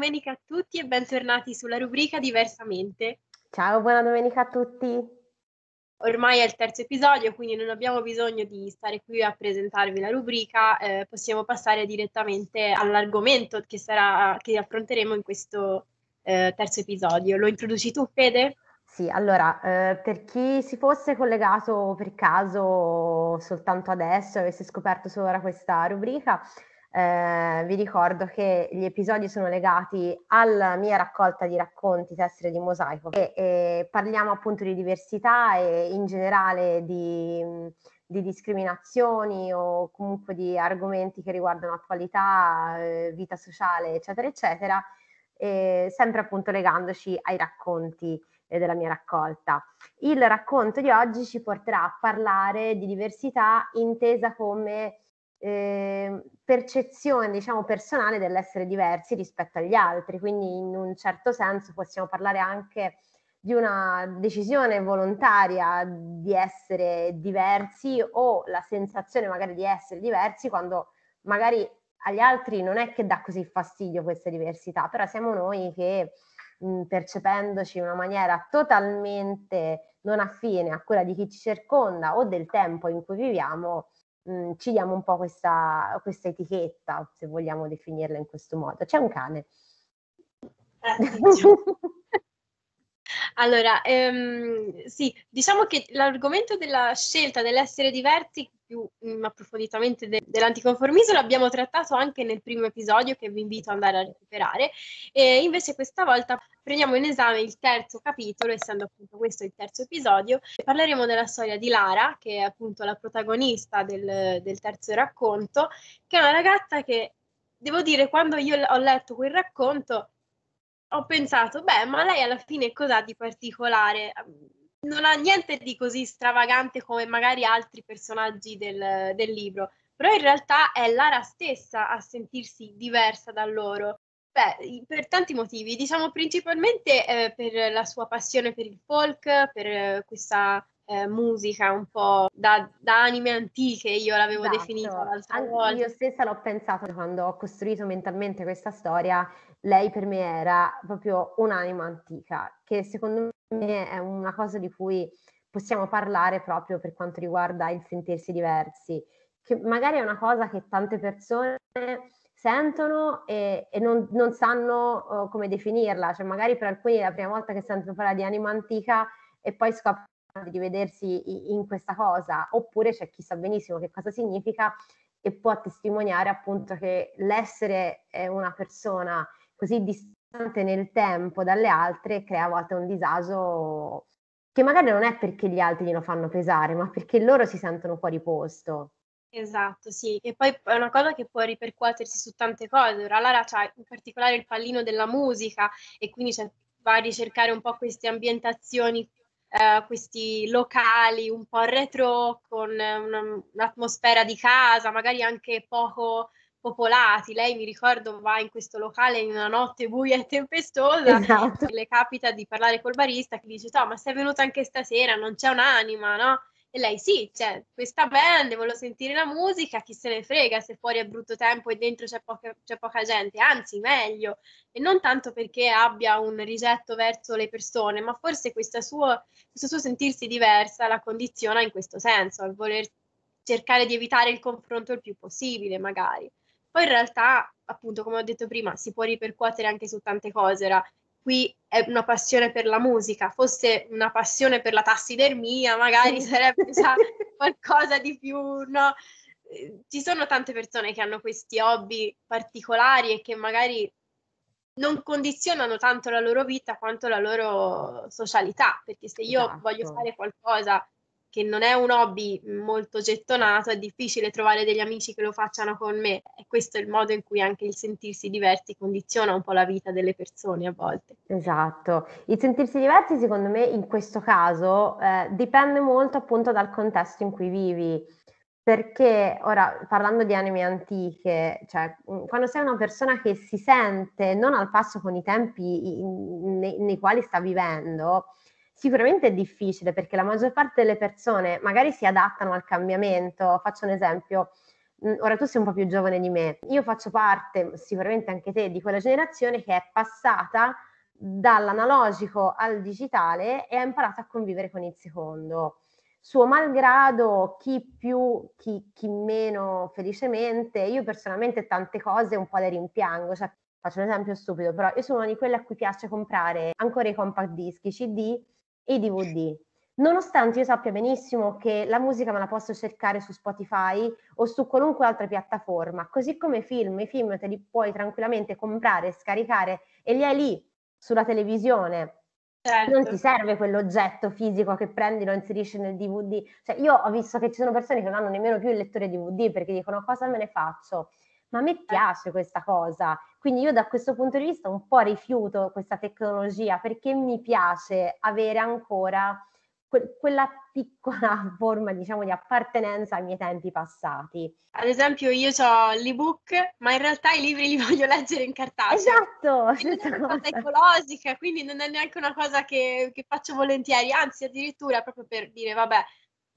domenica a tutti e bentornati sulla rubrica Diversamente. Ciao, buona domenica a tutti. Ormai è il terzo episodio, quindi non abbiamo bisogno di stare qui a presentarvi la rubrica, eh, possiamo passare direttamente all'argomento che, sarà, che affronteremo in questo eh, terzo episodio. Lo introduci tu, Fede? Sì, allora, eh, per chi si fosse collegato per caso soltanto adesso, avesse scoperto solo ora questa rubrica, eh, vi ricordo che gli episodi sono legati alla mia raccolta di racconti tessere di mosaico e, e parliamo appunto di diversità e in generale di, di, discriminazioni o comunque di argomenti che riguardano attualità, eh, vita sociale, eccetera, eccetera, sempre appunto legandoci ai racconti eh, della mia raccolta. Il racconto di oggi ci porterà a parlare di diversità intesa come eh, percezione, diciamo, personale dell'essere diversi rispetto agli altri, quindi in un certo senso possiamo parlare anche di una decisione volontaria di essere diversi o la sensazione magari di essere diversi quando magari agli altri non è che dà così fastidio questa diversità, però siamo noi che mh, percependoci in una maniera totalmente non affine a quella di chi ci circonda o del tempo in cui viviamo, mh, ci diamo un po' questa, questa, etichetta, se vogliamo definirla in questo modo. C'è un cane. Eh, allora, ehm, sì, diciamo che l'argomento della scelta dell'essere diversi più mh, approfonditamente de- dell'anticonformismo l'abbiamo trattato anche nel primo episodio che vi invito ad andare a recuperare. E invece questa volta prendiamo in esame il terzo capitolo essendo appunto questo il terzo episodio parleremo della storia di Lara che è appunto la protagonista del, del terzo racconto che è una ragazza che devo dire quando io ho letto quel racconto ho pensato beh ma lei alla fine cos'ha di particolare non ha niente di così stravagante come magari altri personaggi del, del libro, però in realtà è Lara stessa a sentirsi diversa da loro. Beh, per tanti motivi, diciamo principalmente eh, per la sua passione per il folk, per eh, questa eh, musica un po' da, da, anime antiche, io l'avevo esatto. definita l'altra volta. Io stessa l'ho pensato quando ho costruito mentalmente questa storia, lei per me era proprio un'anima antica, che secondo me è una cosa di cui possiamo parlare proprio per quanto riguarda il sentirsi diversi, che magari è una cosa che tante persone sentono e, e non, non, sanno uh, come definirla, cioè magari per alcuni è la prima volta che sentono parlare di anima antica e poi scoprono di vedersi in questa cosa, oppure c'è chi sa benissimo che cosa significa e può testimoniare appunto che l'essere una persona così distante nel tempo dalle altre crea a volte un disagio che magari non è perché gli altri glielo fanno pesare, ma perché loro si sentono fuori posto. Esatto, sì, e poi è una cosa che può ripercuotersi su tante cose. Ora Lara ha in particolare il pallino della musica e quindi va a ricercare un po' queste ambientazioni eh, questi locali un po' retro con una, un'atmosfera di casa, magari anche poco popolati. Lei mi ricordo va in questo locale in una notte buia e tempestosa esatto. le capita di parlare col barista che dice: "No, ma sei venuta anche stasera, non c'è un'anima, no?" E lei sì, c'è questa band, voglio sentire la musica, chi se ne frega se fuori è brutto tempo e dentro c'è poca, c'è poca gente, anzi meglio. E non tanto perché abbia un rigetto verso le persone, ma forse sua, questo suo sentirsi diversa la condiziona in questo senso, al voler cercare di evitare il confronto il più possibile magari. Poi in realtà, appunto, come ho detto prima, si può ripercuotere anche su tante cose. Ora, qui è una passione per la musica, fosse una passione per la tassidermia, magari sarebbe già qualcosa di più, no? Ci sono tante persone che hanno questi hobby particolari e che magari non condizionano tanto la loro vita quanto la loro socialità, perché se io esatto. voglio fare qualcosa che non è un hobby molto gettonato, è difficile trovare degli amici che lo facciano con me e questo è il modo in cui anche il sentirsi diversi condiziona un po' la vita delle persone a volte. Esatto, il sentirsi diversi secondo me in questo caso eh, dipende molto appunto dal contesto in cui vivi. Perché ora parlando di anime antiche, cioè quando sei una persona che si sente non al passo con i tempi nei, nei quali sta vivendo, Sicuramente è difficile perché la maggior parte delle persone magari si adattano al cambiamento. Faccio un esempio, mm, ora tu sei un po' più giovane di me, io faccio parte, sicuramente anche te, di quella generazione che è passata dall'analogico al digitale e ha imparato a convivere con il secondo. Suo malgrado, chi più, chi, chi meno felicemente, io personalmente tante cose un po' le rimpiango, cioè, faccio un esempio stupido, però io sono una di quelle a cui piace comprare ancora i compact disc, i CD e i DVD. Nonostante io sappia benissimo che la musica me la posso cercare su Spotify o su qualunque altra piattaforma, così come i film, i film te li puoi tranquillamente comprare, scaricare e li hai lì sulla televisione. Certo. Non ti serve quell'oggetto fisico che prendi lo inserisci nel DVD. Cioè, io ho visto che ci sono persone che non hanno nemmeno più il lettore DVD perché dicono cosa me ne faccio. Ma a me piace questa cosa. Quindi io da questo punto di vista un po' rifiuto questa tecnologia perché mi piace avere ancora que- quella piccola forma, diciamo, di appartenenza ai miei tempi passati. Ad esempio, io ho l'ebook, ma in realtà i libri li voglio leggere in cartaceo. Esatto, quindi è una cosa ecologica, quindi non è neanche una cosa che, che faccio volentieri, anzi, addirittura proprio per dire, vabbè,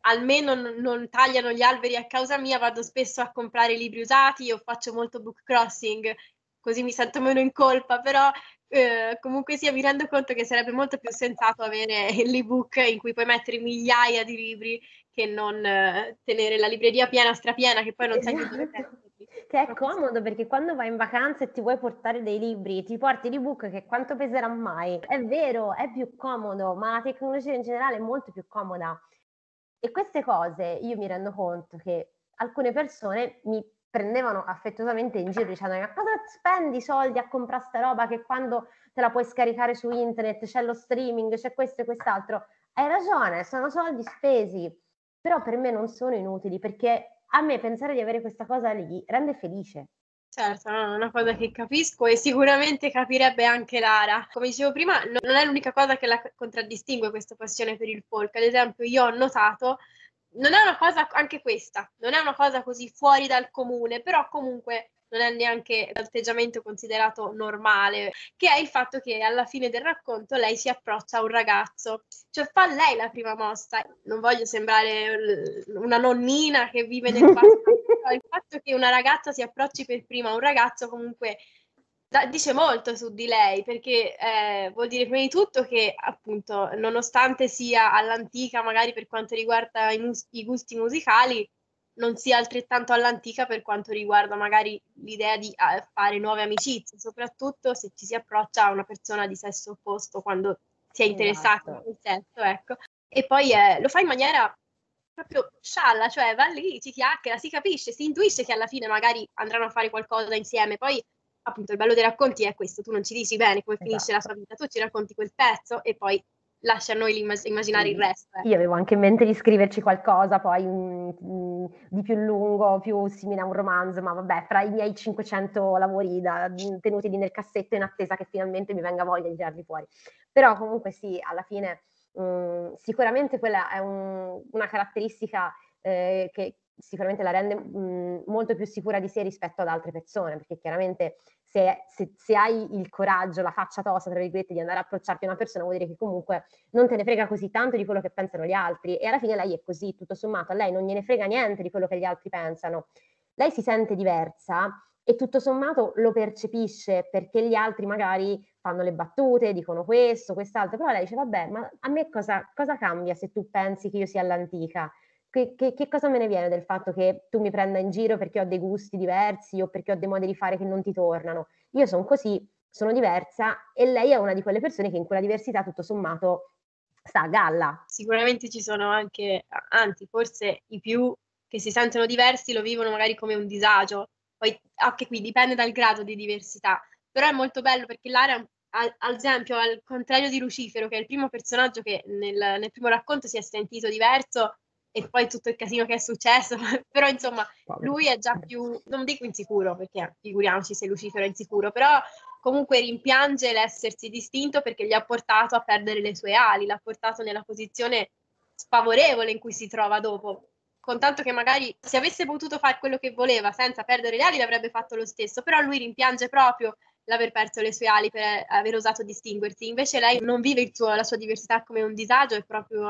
almeno non, non, tagliano gli alberi a causa mia, vado spesso a comprare libri usati, io faccio molto book crossing, così mi sento meno in colpa, però eh, comunque sia mi rendo conto che sarebbe molto più sensato avere l'ebook in cui puoi mettere migliaia di libri che non eh, tenere la libreria piena, strapiena, che poi non esatto. sai più dove Che è comodo perché quando vai in vacanza e ti vuoi portare dei libri, ti porti l'ebook che quanto peserà mai? È vero, è più comodo, ma la tecnologia in generale è molto più comoda. E queste cose io mi rendo conto che alcune persone mi prendevano affettuosamente in giro dicendo ma cosa spendi soldi a comprare sta roba che quando te la puoi scaricare su internet c'è lo streaming, c'è questo e quest'altro. Hai ragione, sono soldi spesi, però per me non sono inutili perché a me pensare di avere questa cosa lì rende felice. Certo, no, è una cosa che capisco e sicuramente capirebbe anche Lara. Come dicevo prima, non è l'unica cosa che la contraddistingue questa passione per il folk. Ad esempio, io ho notato non è una cosa, anche questa, non è una cosa così fuori dal comune, però comunque non è neanche l'atteggiamento considerato normale, che è il fatto che alla fine del racconto lei si approccia a un ragazzo, cioè fa lei la prima mossa. Non voglio sembrare una nonnina che vive nel passato, però il fatto che una ragazza si approcci per prima a un ragazzo comunque dice molto su di lei perché eh, vuol dire prima di tutto che appunto nonostante sia all'antica magari per quanto riguarda i, mus- i gusti musicali non sia altrettanto all'antica per quanto riguarda magari l'idea di uh, fare nuove amicizie soprattutto se ci si approccia a una persona di sesso opposto quando si è interessati esatto. sesso ecco e poi eh, lo fa in maniera proprio scialla cioè va lì ci chiacchiera si capisce si intuisce che alla fine magari andranno a fare qualcosa insieme poi appunto il bello dei racconti è questo, tu non ci dici bene come esatto. finisce la sua vita, tu ci racconti quel pezzo e poi lascia a noi immaginare sì. il resto. Eh. Io avevo anche in mente di scriverci qualcosa poi um, um, di più lungo, più simile a un romanzo, ma vabbè, fra i miei 500 lavori da, tenuti lì nel cassetto in attesa che finalmente mi venga voglia di tirarli fuori. Però comunque sì, alla fine um, sicuramente quella è un, una caratteristica eh, che, sicuramente la rende mh, molto più sicura di sé rispetto ad altre persone, perché chiaramente se, se, se, hai il coraggio, la faccia tosta, tra virgolette, di andare a approcciarti a una persona, vuol dire che comunque non te ne frega così tanto di quello che pensano gli altri. E alla fine lei è così, tutto sommato, a lei non gliene frega niente di quello che gli altri pensano. Lei si sente diversa e tutto sommato lo percepisce perché gli altri magari fanno le battute, dicono questo, quest'altro, però lei dice vabbè, ma a me cosa, cosa cambia se tu pensi che io sia all'antica? Che, che, che, cosa me ne viene del fatto che tu mi prenda in giro perché ho dei gusti diversi o perché ho dei modi di fare che non ti tornano? Io sono così, sono diversa e lei è una di quelle persone che in quella diversità tutto sommato sta a galla. Sicuramente ci sono anche, anzi forse i più che si sentono diversi lo vivono magari come un disagio, poi anche qui dipende dal grado di diversità, però è molto bello perché Lara ad esempio, al contrario di Lucifero, che è il primo personaggio che nel, nel, primo racconto si è sentito diverso, e poi tutto il casino che è successo, però insomma lui è già più, non dico insicuro perché figuriamoci se Lucifero è insicuro, però comunque rimpiange l'essersi distinto perché gli ha portato a perdere le sue ali, l'ha portato nella posizione sfavorevole in cui si trova dopo. Con tanto che magari se avesse potuto fare quello che voleva senza perdere le ali l'avrebbe fatto lo stesso, però lui rimpiange proprio l'aver perso le sue ali per aver osato distinguersi. Invece lei non vive suo, la sua diversità come un disagio, è proprio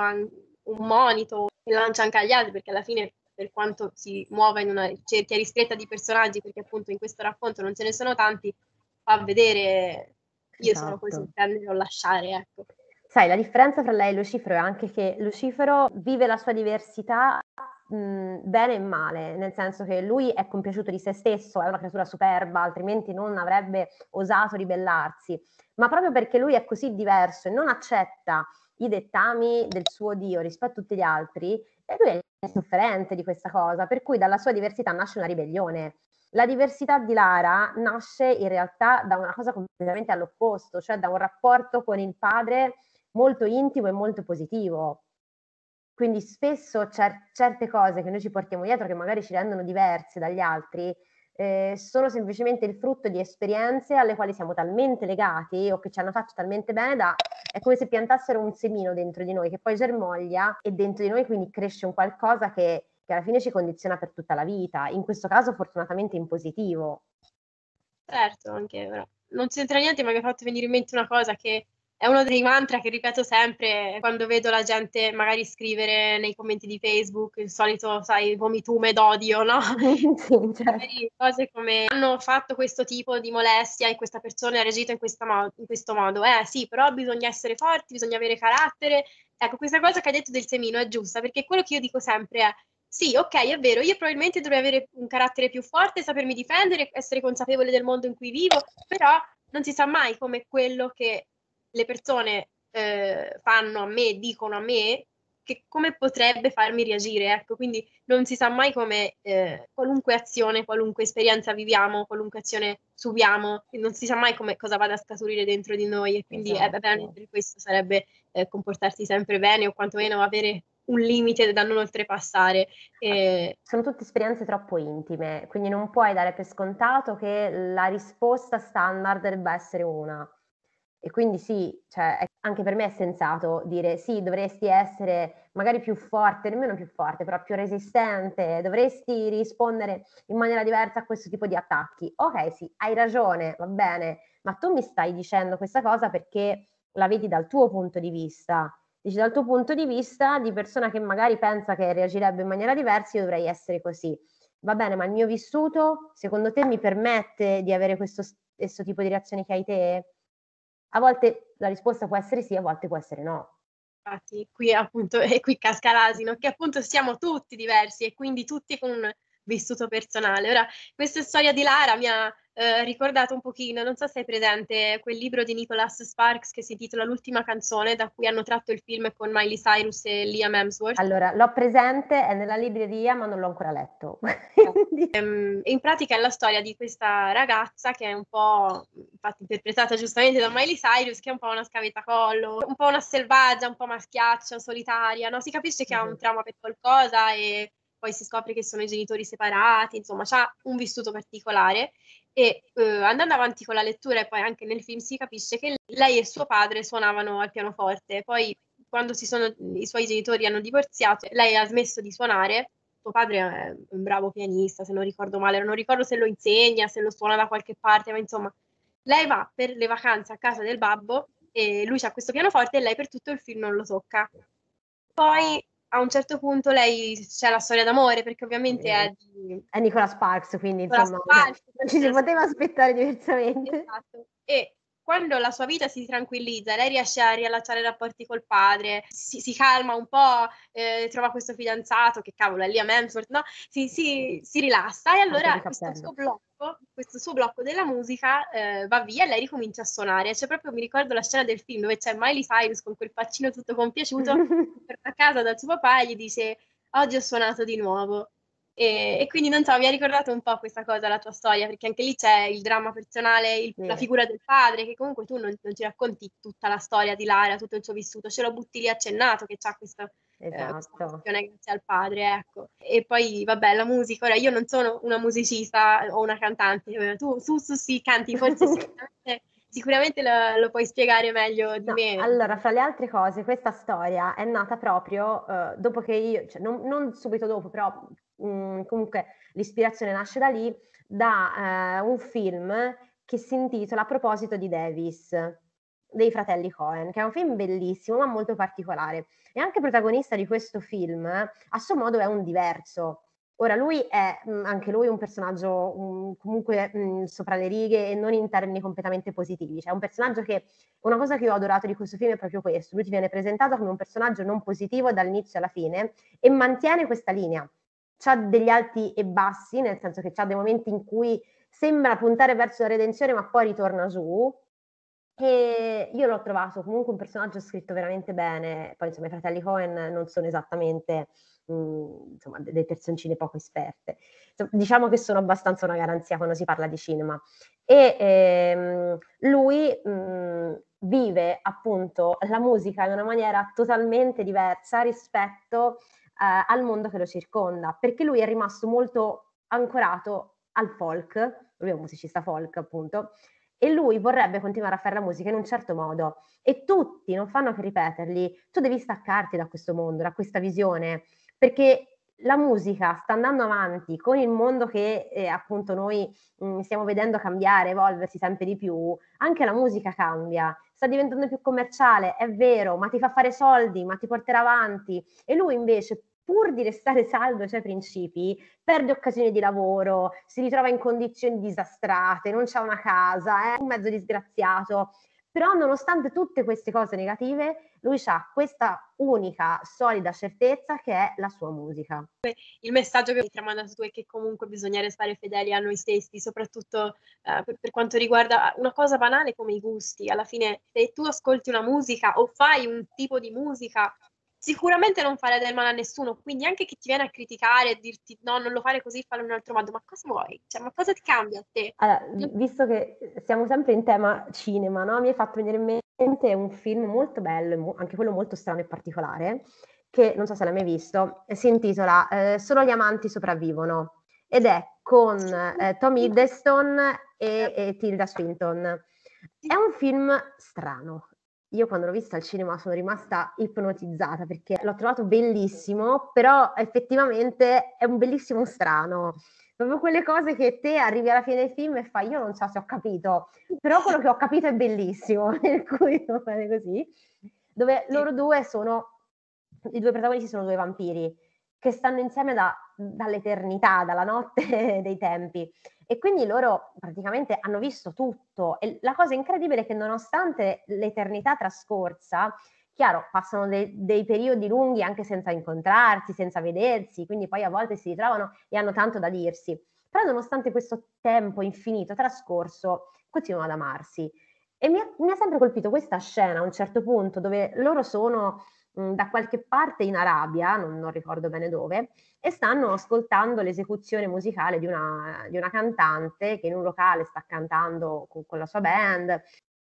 un monito e lancia anche agli altri perché alla fine per quanto si muova in una cerchia ristretta di personaggi, perché appunto in questo racconto non ce ne sono tanti, fa vedere io esatto. sono così, prendere o lasciare, ecco. Sai, la differenza tra lei e Lucifero è anche che Lucifero vive la sua diversità mh, bene e male, nel senso che lui è compiaciuto di se stesso, è una creatura superba, altrimenti non avrebbe osato ribellarsi, ma proprio perché lui è così diverso e non accetta i dettami del suo Dio rispetto a tutti gli altri, e lui è sofferente di questa cosa, per cui dalla sua diversità nasce una ribellione. La diversità di Lara nasce in realtà da una cosa completamente all'opposto, cioè da un rapporto con il padre molto intimo e molto positivo. Quindi spesso cer- certe cose che noi ci portiamo dietro, che magari ci rendono diverse dagli altri, eh, sono semplicemente il frutto di esperienze alle quali siamo talmente legati o che ci hanno fatto talmente bene da è come se piantassero un semino dentro di noi che poi germoglia e dentro di noi quindi cresce un qualcosa che, che alla fine ci condiziona per tutta la vita, in questo caso fortunatamente in positivo. Certo, anche non c'entra niente, ma mi ha fatto venire in mente una cosa che è uno dei mantra che ripeto sempre quando vedo la gente magari scrivere nei commenti di Facebook il solito, sai, vomitume d'odio, no? sì, certo. Cose come hanno fatto questo tipo di molestia e questa persona ha reagito in, mo- in questo modo. Eh sì, però bisogna essere forti, bisogna avere carattere. Ecco, questa cosa che hai detto del semino è giusta, perché quello che io dico sempre è sì, ok, è vero, io probabilmente dovrei avere un carattere più forte, sapermi difendere, essere consapevole del mondo in cui vivo, però non si sa mai come quello che le persone eh, fanno a me, dicono a me, che come potrebbe farmi reagire, ecco, quindi non si sa mai come eh, qualunque azione, qualunque esperienza viviamo, qualunque azione subiamo, non si sa mai come, cosa vada a scaturire dentro di noi e quindi esatto. eh, beh, per questo sarebbe eh, comportarsi sempre bene o quantomeno avere un limite da non oltrepassare. E... Sono tutte esperienze troppo intime, quindi non puoi dare per scontato che la risposta standard debba essere una. E quindi sì, cioè, anche per me è sensato dire sì, dovresti essere magari più forte, nemmeno più forte, però più resistente, dovresti rispondere in maniera diversa a questo tipo di attacchi. Ok, sì, hai ragione, va bene, ma tu mi stai dicendo questa cosa perché la vedi dal tuo punto di vista. Dici dal tuo punto di vista di persona che magari pensa che reagirebbe in maniera diversa, io dovrei essere così. Va bene, ma il mio vissuto, secondo te, mi permette di avere questo stesso tipo di reazioni che hai te? A volte la risposta può essere sì, a volte può essere no. Infatti, qui appunto, e qui casca l'asino, che appunto siamo tutti diversi e quindi tutti con un vissuto personale. Ora, questa storia di Lara mi ha eh, ricordato un pochino, non so se hai presente quel libro di Nicholas Sparks che si intitola L'ultima canzone, da cui hanno tratto il film con Miley Cyrus e Liam Hemsworth. Allora, l'ho presente, è nella libreria, ma non l'ho ancora letto. um, in pratica è la storia di questa ragazza che è un po', infatti interpretata giustamente da Miley Cyrus, che è un po' una scavetacollo, un po' una selvaggia, un po' maschiaccia, solitaria, no? Si capisce che mm-hmm. ha un trauma per qualcosa e poi si scopre che sono i genitori separati, insomma, ha un vissuto particolare e eh, andando avanti con la lettura e poi anche nel film si capisce che lei e suo padre suonavano al pianoforte, poi quando sono, i suoi genitori hanno divorziato, lei ha smesso di suonare, suo padre è un bravo pianista, se non ricordo male, non ricordo se lo insegna, se lo suona da qualche parte, ma insomma, lei va per le vacanze a casa del babbo e lui ha questo pianoforte e lei per tutto il film non lo tocca. Poi a un certo punto lei c'è la storia d'amore perché ovviamente è di... È Nicola Sparks, quindi Nicola insomma Sparks, non ci si poteva aspettare diversamente. Esatto. E quando la sua vita si tranquillizza, lei riesce a riallacciare i rapporti col padre, si, si calma un po', eh, trova questo fidanzato, che cavolo è lì a Mansworth, no? Si, si, si rilassa e allora questo suo blocco, questo suo blocco della musica eh, va via e lei ricomincia a suonare. Cioè proprio mi ricordo la scena del film dove c'è Miley Cyrus con quel faccino tutto compiaciuto, torna a casa dal suo papà e gli dice oggi ho suonato di nuovo. E, e, quindi non so, mi ha ricordato un po' questa cosa la tua storia, perché anche lì c'è il dramma personale, il, sì. la figura del padre, che comunque tu non, non, ci racconti tutta la storia di Lara, tutto il suo vissuto, ce lo butti lì accennato che c'ha questa, esatto. eh, grazie al padre, ecco. E poi, vabbè, la musica, ora io non sono una musicista o una cantante, tu, tu, tu sì canti, forse sicuramente sicuramente lo, lo, puoi spiegare meglio di no, me. Allora, fra le altre cose, questa storia è nata proprio uh, dopo che io, cioè non, non, subito dopo, però mh, mm, comunque l'ispirazione nasce da lì, da uh, un film che si intitola A proposito di Davis dei fratelli Cohen, che è un film bellissimo ma molto particolare. E anche protagonista di questo film, a suo modo, è un diverso Ora, lui è mh, mm, anche lui un personaggio mh, mm, comunque mh, mm, sopra le righe e non in termini completamente positivi. Cioè, un personaggio che una cosa che io ho adorato di questo film è proprio questo: lui ti viene presentato come un personaggio non positivo dall'inizio alla fine e mantiene questa linea. C'ha degli alti e bassi, nel senso che c'ha dei momenti in cui sembra puntare verso la redenzione, ma poi ritorna su. E io l'ho trovato comunque un personaggio scritto veramente bene. Poi, insomma, i fratelli Cohen non sono esattamente mh, insomma, delle personcine poco esperte. Diciamo che sono abbastanza una garanzia quando si parla di cinema. E ehm, lui mh, vive appunto la musica in una maniera totalmente diversa rispetto eh, al mondo che lo circonda, perché lui è rimasto molto ancorato al folk, lui è un musicista folk appunto, e lui vorrebbe continuare a fare la musica in un certo modo e tutti non fanno che ripetergli, tu devi staccarti da questo mondo, da questa visione, perché la musica sta andando avanti con il mondo che eh, appunto noi mh, mm, stiamo vedendo cambiare, evolversi sempre di più, anche la musica cambia, sta diventando più commerciale, è vero, ma ti fa fare soldi, ma ti porterà avanti. E lui invece, pur di restare saldo ai suoi principi, perde occasioni di lavoro, si ritrova in condizioni disastrate, non c'ha una casa, è un mezzo disgraziato. Però nonostante tutte queste cose negative, lui ha questa unica, solida certezza che è la sua musica. Il messaggio che mi tramandato tu è che comunque bisogna restare fedeli a noi stessi, soprattutto eh, per, per, quanto riguarda una cosa banale come i gusti. Alla fine, se tu ascolti una musica o fai un tipo di musica sicuramente non fare del male a nessuno, quindi anche chi ti viene a criticare e dirti no, non lo fare così, fallo in un altro modo, ma cosa vuoi? Cioè, ma cosa ti cambia a te? Allora, visto che siamo sempre in tema cinema, no? mi è fatto venire in mente un film molto bello, anche quello molto strano e particolare, che non so se l'hai mai visto, si intitola eh, Solo gli amanti sopravvivono ed è con eh, Tom Hiddleston e, e Tilda Swinton. È un film strano, io quando l'ho vista al cinema sono rimasta ipnotizzata perché l'ho trovato bellissimo, però effettivamente è un bellissimo strano. Proprio quelle cose che te arrivi alla fine del film e fai, io non so se ho capito, però quello che ho capito è bellissimo, per cui va bene così. Dove loro due sono, i due protagonisti sono due vampiri che stanno insieme da, dall'eternità, dalla notte dei tempi. E quindi loro praticamente hanno visto tutto. E la cosa incredibile è che nonostante l'eternità trascorsa, chiaro, passano de- dei periodi lunghi anche senza incontrarsi, senza vedersi, quindi poi a volte si ritrovano e hanno tanto da dirsi. Però nonostante questo tempo infinito trascorso, continuano ad amarsi. E mi ha, mi ha sempre colpito questa scena a un certo punto dove loro sono Mhmm, da qualche parte in Arabia, non, non, ricordo bene dove, e stanno ascoltando l'esecuzione musicale di una, di una cantante che in un locale sta cantando con, con, la sua band.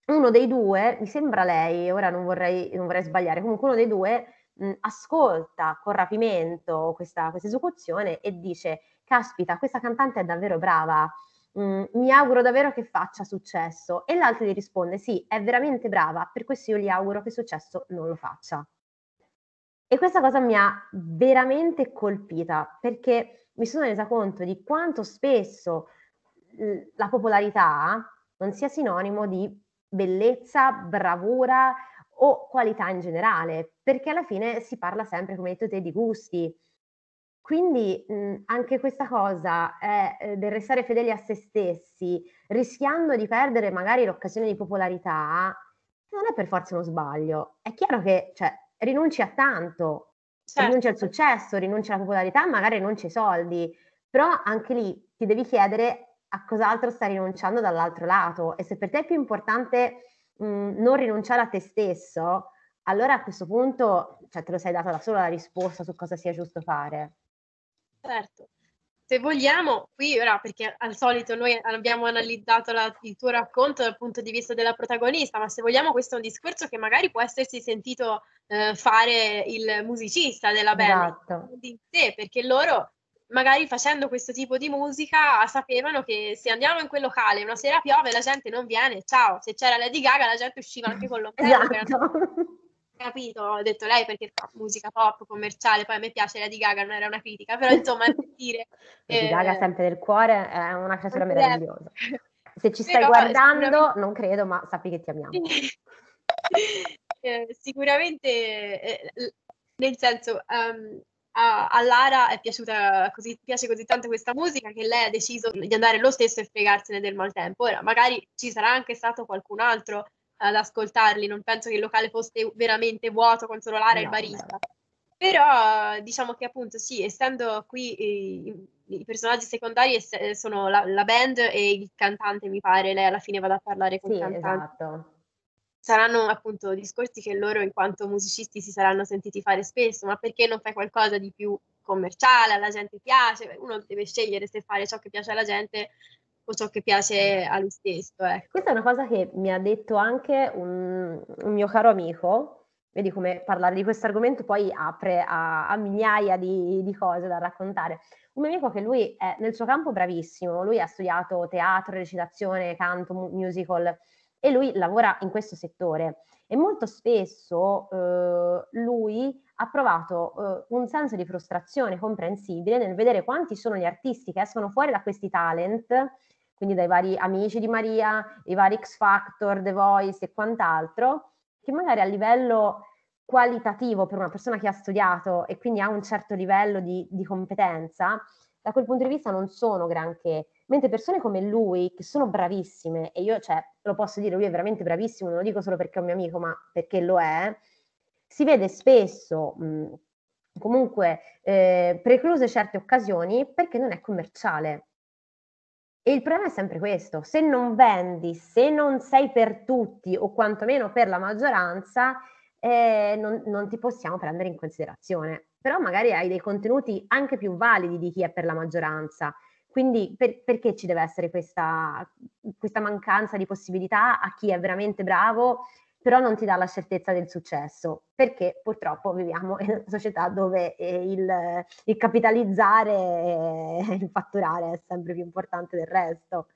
Uno dei due, mi sembra lei, ora non vorrei, non vorrei sbagliare, comunque uno dei due mh, mhmm, ascolta con rapimento questa, questa esecuzione e dice, caspita, questa cantante è davvero brava, Mm, mi auguro davvero che faccia successo. E l'altro gli risponde: Sì, è veramente brava, per questo io gli auguro che successo non lo faccia. E questa cosa mi ha veramente colpita perché mi sono resa conto di quanto spesso la popolarità non sia sinonimo di bellezza, bravura o qualità in generale, perché alla fine si parla sempre, come hai detto te, di gusti. Quindi mh, anche questa cosa è, eh, del restare fedeli a se stessi, rischiando di perdere magari l'occasione di popolarità, non è per forza uno sbaglio. È chiaro che cioè, rinunci a tanto, certo. rinunci al successo, rinunci alla popolarità, magari rinunci ai soldi, però anche lì ti devi chiedere a cos'altro stai rinunciando dall'altro lato e se per te è più importante mh, non rinunciare a te stesso, allora a questo punto cioè, te lo sei data da sola la risposta su cosa sia giusto fare. Certo se vogliamo, qui ora, perché al solito noi abbiamo analizzato la, il tuo racconto dal punto di vista della protagonista, ma se vogliamo questo è un discorso che magari può essersi sentito eh, fare il musicista della band esatto. di sé, perché loro magari facendo questo tipo di musica sapevano che se andiamo in quel locale una sera piove la gente non viene, ciao, se c'era Lady Gaga la gente usciva anche con l'ombrello. Esatto capito, ho detto lei perché fa musica pop commerciale, poi a me piace Lady Gaga, non era una critica, però insomma, dire... Lady eh, Gaga sempre del cuore è una creatura meravigliosa. Se ci stai guardando, non credo, ma sappi che ti amiamo. eh, sicuramente, eh, nel senso, um, a, a, Lara è piaciuta così, piace così tanto questa musica che lei ha deciso di andare lo stesso e fregarsene del maltempo. Ora, magari ci sarà anche stato qualcun altro ad ascoltarli, non penso che il locale fosse veramente vuoto con solo Lara no, e il barista. Però diciamo che appunto sì, essendo qui i, i personaggi secondari sono la, la, band e il cantante, mi pare, lei alla fine vada a parlare con sì, il cantante. Esatto saranno appunto discorsi che loro in quanto musicisti si saranno sentiti fare spesso, ma perché non fai qualcosa di più commerciale, alla gente piace, uno deve scegliere se fare ciò che piace alla gente o ciò che piace a lui stesso. Ecco. Questa è una cosa che mi ha detto anche un, un mio caro amico, vedi come parlare di questo argomento poi apre a, a migliaia di, di, cose da raccontare. Un mio amico che lui è nel suo campo bravissimo, lui ha studiato teatro, recitazione, canto, musical, e lui lavora in questo settore e molto spesso eh, lui ha provato eh, un senso di frustrazione comprensibile nel vedere quanti sono gli artisti che escono fuori da questi talent, quindi dai vari amici di Maria, i vari X Factor, The Voice e quant'altro, che magari a livello qualitativo per una persona che ha studiato e quindi ha un certo livello di, di competenza, da quel punto di vista non sono granché. Mentre persone come lui, che sono bravissime, e io cioè, lo posso dire, lui è veramente bravissimo, non lo dico solo perché è un mio amico, ma perché lo è, si vede spesso mh, comunque eh, precluse certe occasioni perché non è commerciale. E il problema è sempre questo, se non vendi, se non sei per tutti o quantomeno per la maggioranza, eh, non, non ti possiamo prendere in considerazione. Però magari hai dei contenuti anche più validi di chi è per la maggioranza quindi per, perché ci deve essere questa, questa mancanza di possibilità a chi è veramente bravo, però non ti dà la certezza del successo? Perché purtroppo viviamo in una società dove eh, il, il capitalizzare e il fatturare è sempre più importante del resto.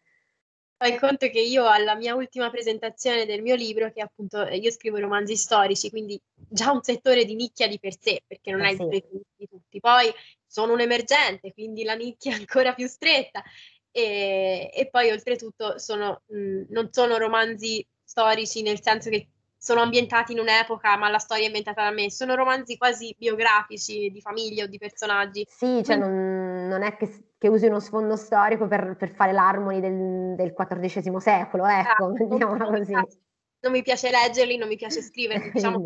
Fai conto che io alla mia ultima presentazione del mio libro, che appunto eh, io scrivo romanzi storici, quindi già un settore di nicchia di per sé, perché non eh, è sì. di tutti. Poi sono un emergente, quindi la nicchia è ancora più stretta. E, e poi oltretutto sono, mh, non sono romanzi storici nel senso che sono ambientati in un'epoca, ma la storia è inventata da me. Sono romanzi quasi biografici di famiglia o di personaggi. Sì, cioè non, non è che, che, usi uno sfondo storico per, per fare l'armoni del, del XIV secolo, ecco, ah, mettiamola così. Non mi piace leggerli, non mi piace scriverli, diciamo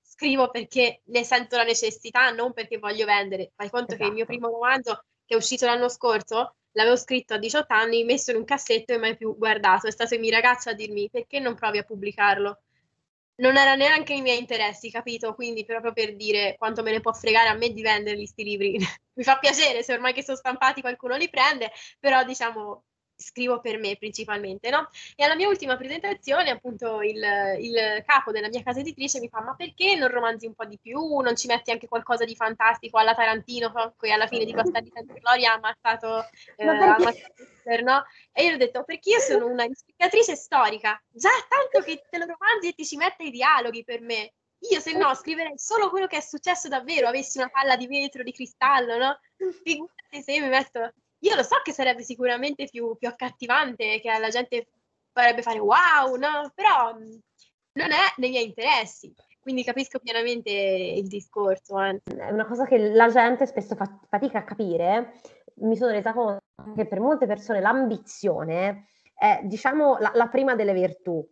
scrivo perché ne sento la necessità, non perché voglio vendere. Fai conto esatto. che il mio esatto. primo romanzo, che è uscito l'anno scorso, l'avevo scritto a 18 anni, messo in un cassetto e mai più guardato. È stato il mio ragazzo a dirmi perché non provi a pubblicarlo non era neanche i miei interessi, capito? Quindi proprio per dire quanto me ne può fregare a me di venderli sti libri. Mi fa piacere se ormai che sono stampati qualcuno li prende, però diciamo scrivo per me principalmente, no? E alla mia ultima presentazione, appunto, il, il, capo della mia casa editrice mi fa: Ma perché non romanzi un po' di più? Non ci metti anche qualcosa di fantastico alla Tarantino, che alla fine di Costa di Santa Gloria ha ammazzato, eh, Hitler, no? E io ho detto: Perché io sono una ispiratrice storica, già tanto che te lo romanzi e ti ci mette i dialoghi per me. Io se no scriverei solo quello che è successo davvero, avessi una palla di vetro, di cristallo, no? Figurati se io mi metto io lo so che sarebbe sicuramente più, più accattivante, che alla gente farebbe fare wow, no? Però non è nei miei interessi. Quindi capisco pienamente il discorso. Eh. È una cosa che la gente spesso fa fatica a capire. Mi sono resa conto che per molte persone l'ambizione è, diciamo, la, la prima delle virtù.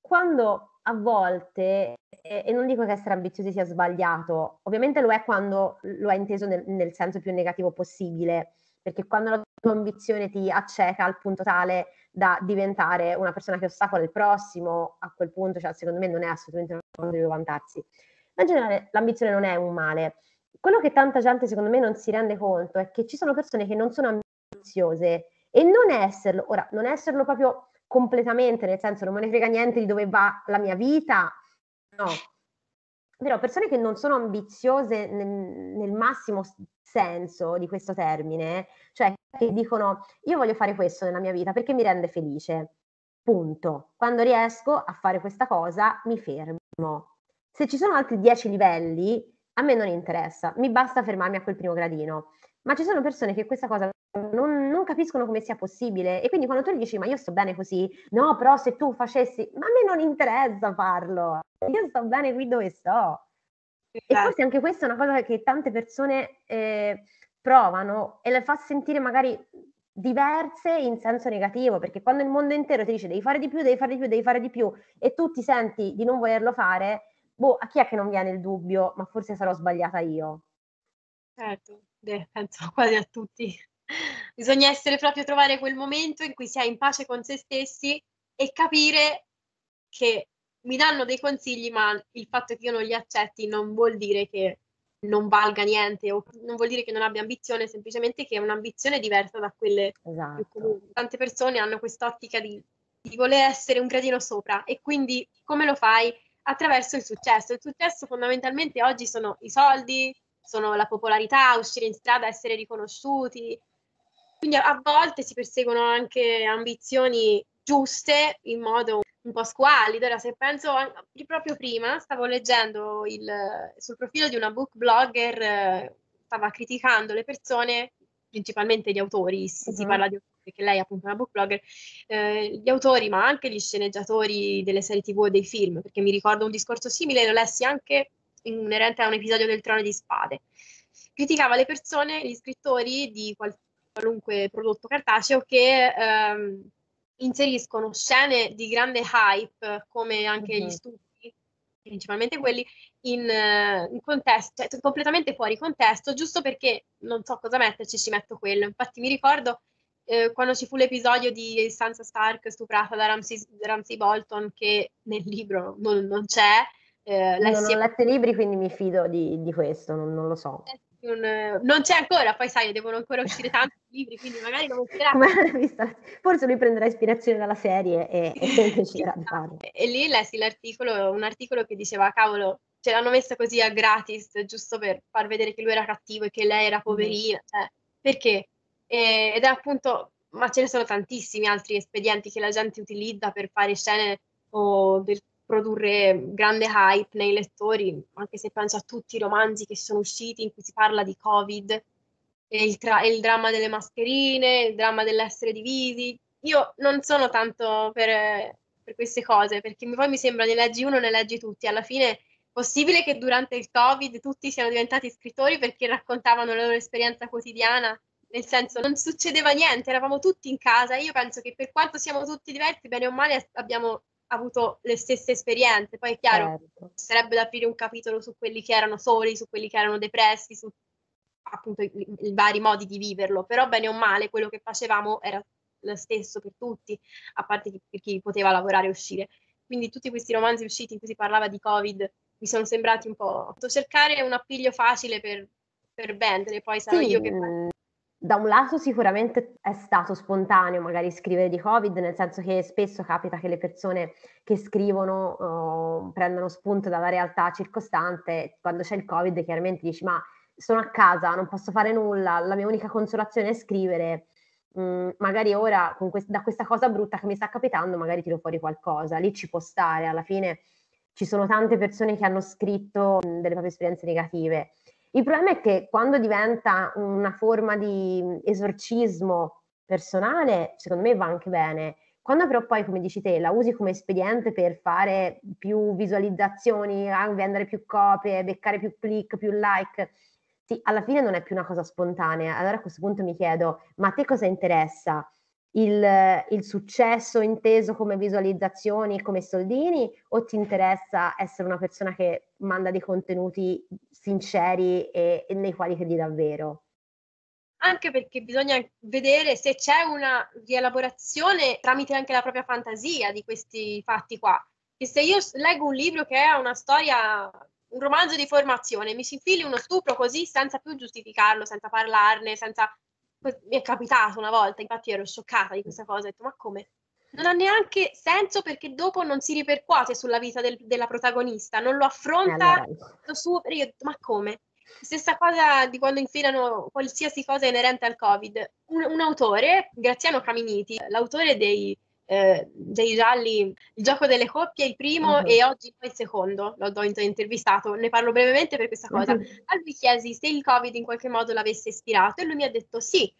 Quando a volte, e, e, non dico che essere ambiziosi sia sbagliato, ovviamente lo è quando lo è inteso nel, nel senso più negativo possibile, perché quando la tua ambizione ti acceca al punto tale da diventare una persona che ostacola il prossimo, a quel punto, cioè, secondo me non è assolutamente una cosa di vantarsi. Ma in generale l'ambizione non è un male. Quello che tanta gente secondo me non si rende conto è che ci sono persone che non sono ambiziose e non esserlo, ora, non esserlo proprio completamente, nel senso non me ne frega niente di dove va la mia vita, no. Però persone che non sono ambiziose nel, nel massimo senso di questo termine, cioè che dicono io voglio fare questo nella mia vita perché mi rende felice. Punto. Quando riesco a fare questa cosa mi fermo. Se ci sono altri dieci livelli, a me non interessa, mi basta fermarmi a quel primo gradino. Ma ci sono persone che questa cosa non, non, capiscono come sia possibile e quindi quando tu gli dici ma io sto bene così, no però se tu facessi, ma a me non interessa farlo, io sto bene qui dove sto. E forse anche questa è una cosa che tante persone eh, provano e le fa sentire magari diverse in senso negativo, perché quando il mondo intero ti dice devi fare di più, devi fare di più, devi fare di più, e tu ti senti di non volerlo fare, boh, a chi è che non viene il dubbio, ma forse sarò sbagliata io? Certo, beh, penso quasi a tutti. Bisogna essere proprio trovare quel momento in cui si è in pace con se stessi e capire che mi danno dei consigli, ma il fatto che io non li accetti non vuol dire che non valga niente o non vuol dire che non abbia ambizione, semplicemente che è un'ambizione diversa da quelle esatto. più comuni. Tante persone hanno quest'ottica di, di voler essere un gradino sopra e quindi come lo fai? Attraverso il successo. Il successo fondamentalmente oggi sono i soldi, sono la popolarità, uscire in strada, essere riconosciuti. Quindi a volte si perseguono anche ambizioni giuste in modo un po' squallido. Ora, se penso proprio prima, stavo leggendo il, sul profilo di una book blogger, eh, stava criticando le persone, principalmente gli autori, uh-huh. si parla di autori, perché lei è appunto una book blogger, eh, gli autori, ma anche gli sceneggiatori delle serie tv e dei film, perché mi ricordo un discorso simile, lo lessi anche inerente a un episodio del Trono di Spade. Criticava le persone, gli scrittori di qual- qualunque prodotto cartaceo che ehm, inseriscono scene di grande hype, come anche uh-huh. gli studi, principalmente quelli, in, in contesto, cioè completamente fuori contesto, giusto perché non so cosa metterci, ci metto quello. Infatti mi ricordo eh, quando ci fu l'episodio di Sansa Stark stuprata da Ramsay, Ramsay Bolton, che nel libro non, non c'è. Eh, non ho letto i libri, quindi mi fido di, di questo, non, non, lo so. Eh, un, non c'è ancora, poi sai, devono ancora uscire tanti libri, quindi magari non uscirà. Forse lui prenderà ispirazione dalla serie e, e deciderà di farlo. E lì lessi l'articolo, un articolo che diceva, cavolo, ce l'hanno messa così a gratis, giusto per far vedere che lui era cattivo e che lei era poverina, mm. cioè, perché? E, ed è appunto, ma ce ne sono tantissimi altri espedienti che la gente utilizza per fare scene o del produrre grande hype nei lettori, anche se penso a tutti i romanzi che sono usciti in cui si parla di Covid, e il, tra- il dramma delle mascherine, il dramma dell'essere divisi. Io non sono tanto per, per queste cose, perché poi mi sembra ne leggi uno, ne leggi tutti. Alla fine possibile che durante il Covid tutti siano diventati scrittori perché raccontavano la loro esperienza quotidiana nel senso non succedeva niente, eravamo tutti in casa. Io penso che per quanto siamo tutti diversi, bene o male abbiamo avuto le stesse esperienze. Poi è chiaro, certo. sarebbe da aprire un capitolo su quelli che erano soli, su quelli che erano depressi, su appunto i, i, vari modi di viverlo, però bene o male quello che facevamo era lo stesso per tutti, a parte per chi poteva lavorare e uscire. Quindi tutti questi romanzi usciti in cui si parlava di Covid mi sono sembrati un po' cercare un appiglio facile per, per vendere, poi sarò sì, io che... Da un lato sicuramente è stato spontaneo magari scrivere di Covid, nel senso che spesso capita che le persone che scrivono uh, prendano spunto dalla realtà circostante, quando c'è il Covid chiaramente dici ma sono a casa, non posso fare nulla, la mia unica consolazione è scrivere, mm, magari ora quest- da questa cosa brutta che mi sta capitando magari tiro fuori qualcosa, lì ci può stare, alla fine ci sono tante persone che hanno scritto mm, delle proprie esperienze negative il problema è che quando diventa una forma di esorcismo personale, secondo me va anche bene. Quando però poi, come dici te, la usi come espediente per fare più visualizzazioni, vendere più copie, beccare più click, più like, sì, alla fine non è più una cosa spontanea. Allora a questo punto mi chiedo, ma a te cosa interessa? Il, il, successo inteso come visualizzazioni, come soldini, o ti interessa essere una persona che manda dei contenuti sinceri e, e nei quali credi davvero? Anche perché bisogna vedere se c'è una rielaborazione tramite anche la propria fantasia di questi fatti qua. Che se io leggo un libro che è una storia, un romanzo di formazione, mi si infili uno stupro così senza più giustificarlo, senza parlarne, senza mi è capitato una volta, infatti ero scioccata di questa cosa, ho detto ma come? Non ha neanche senso perché dopo non si ripercuote sulla vita del, della protagonista, non lo affronta lo suo periodo, ma come? Stessa cosa di quando infilano qualsiasi cosa inerente al Covid. Un, un autore, Graziano Caminiti, l'autore dei eh, dei gialli, il gioco delle coppie, il primo uh-huh. e oggi il secondo, l'ho, l'ho intervistato, ne parlo brevemente per questa cosa. Uh-huh. A lui chiesi se il Covid in qualche modo l'avesse ispirato e lui mi ha detto sì,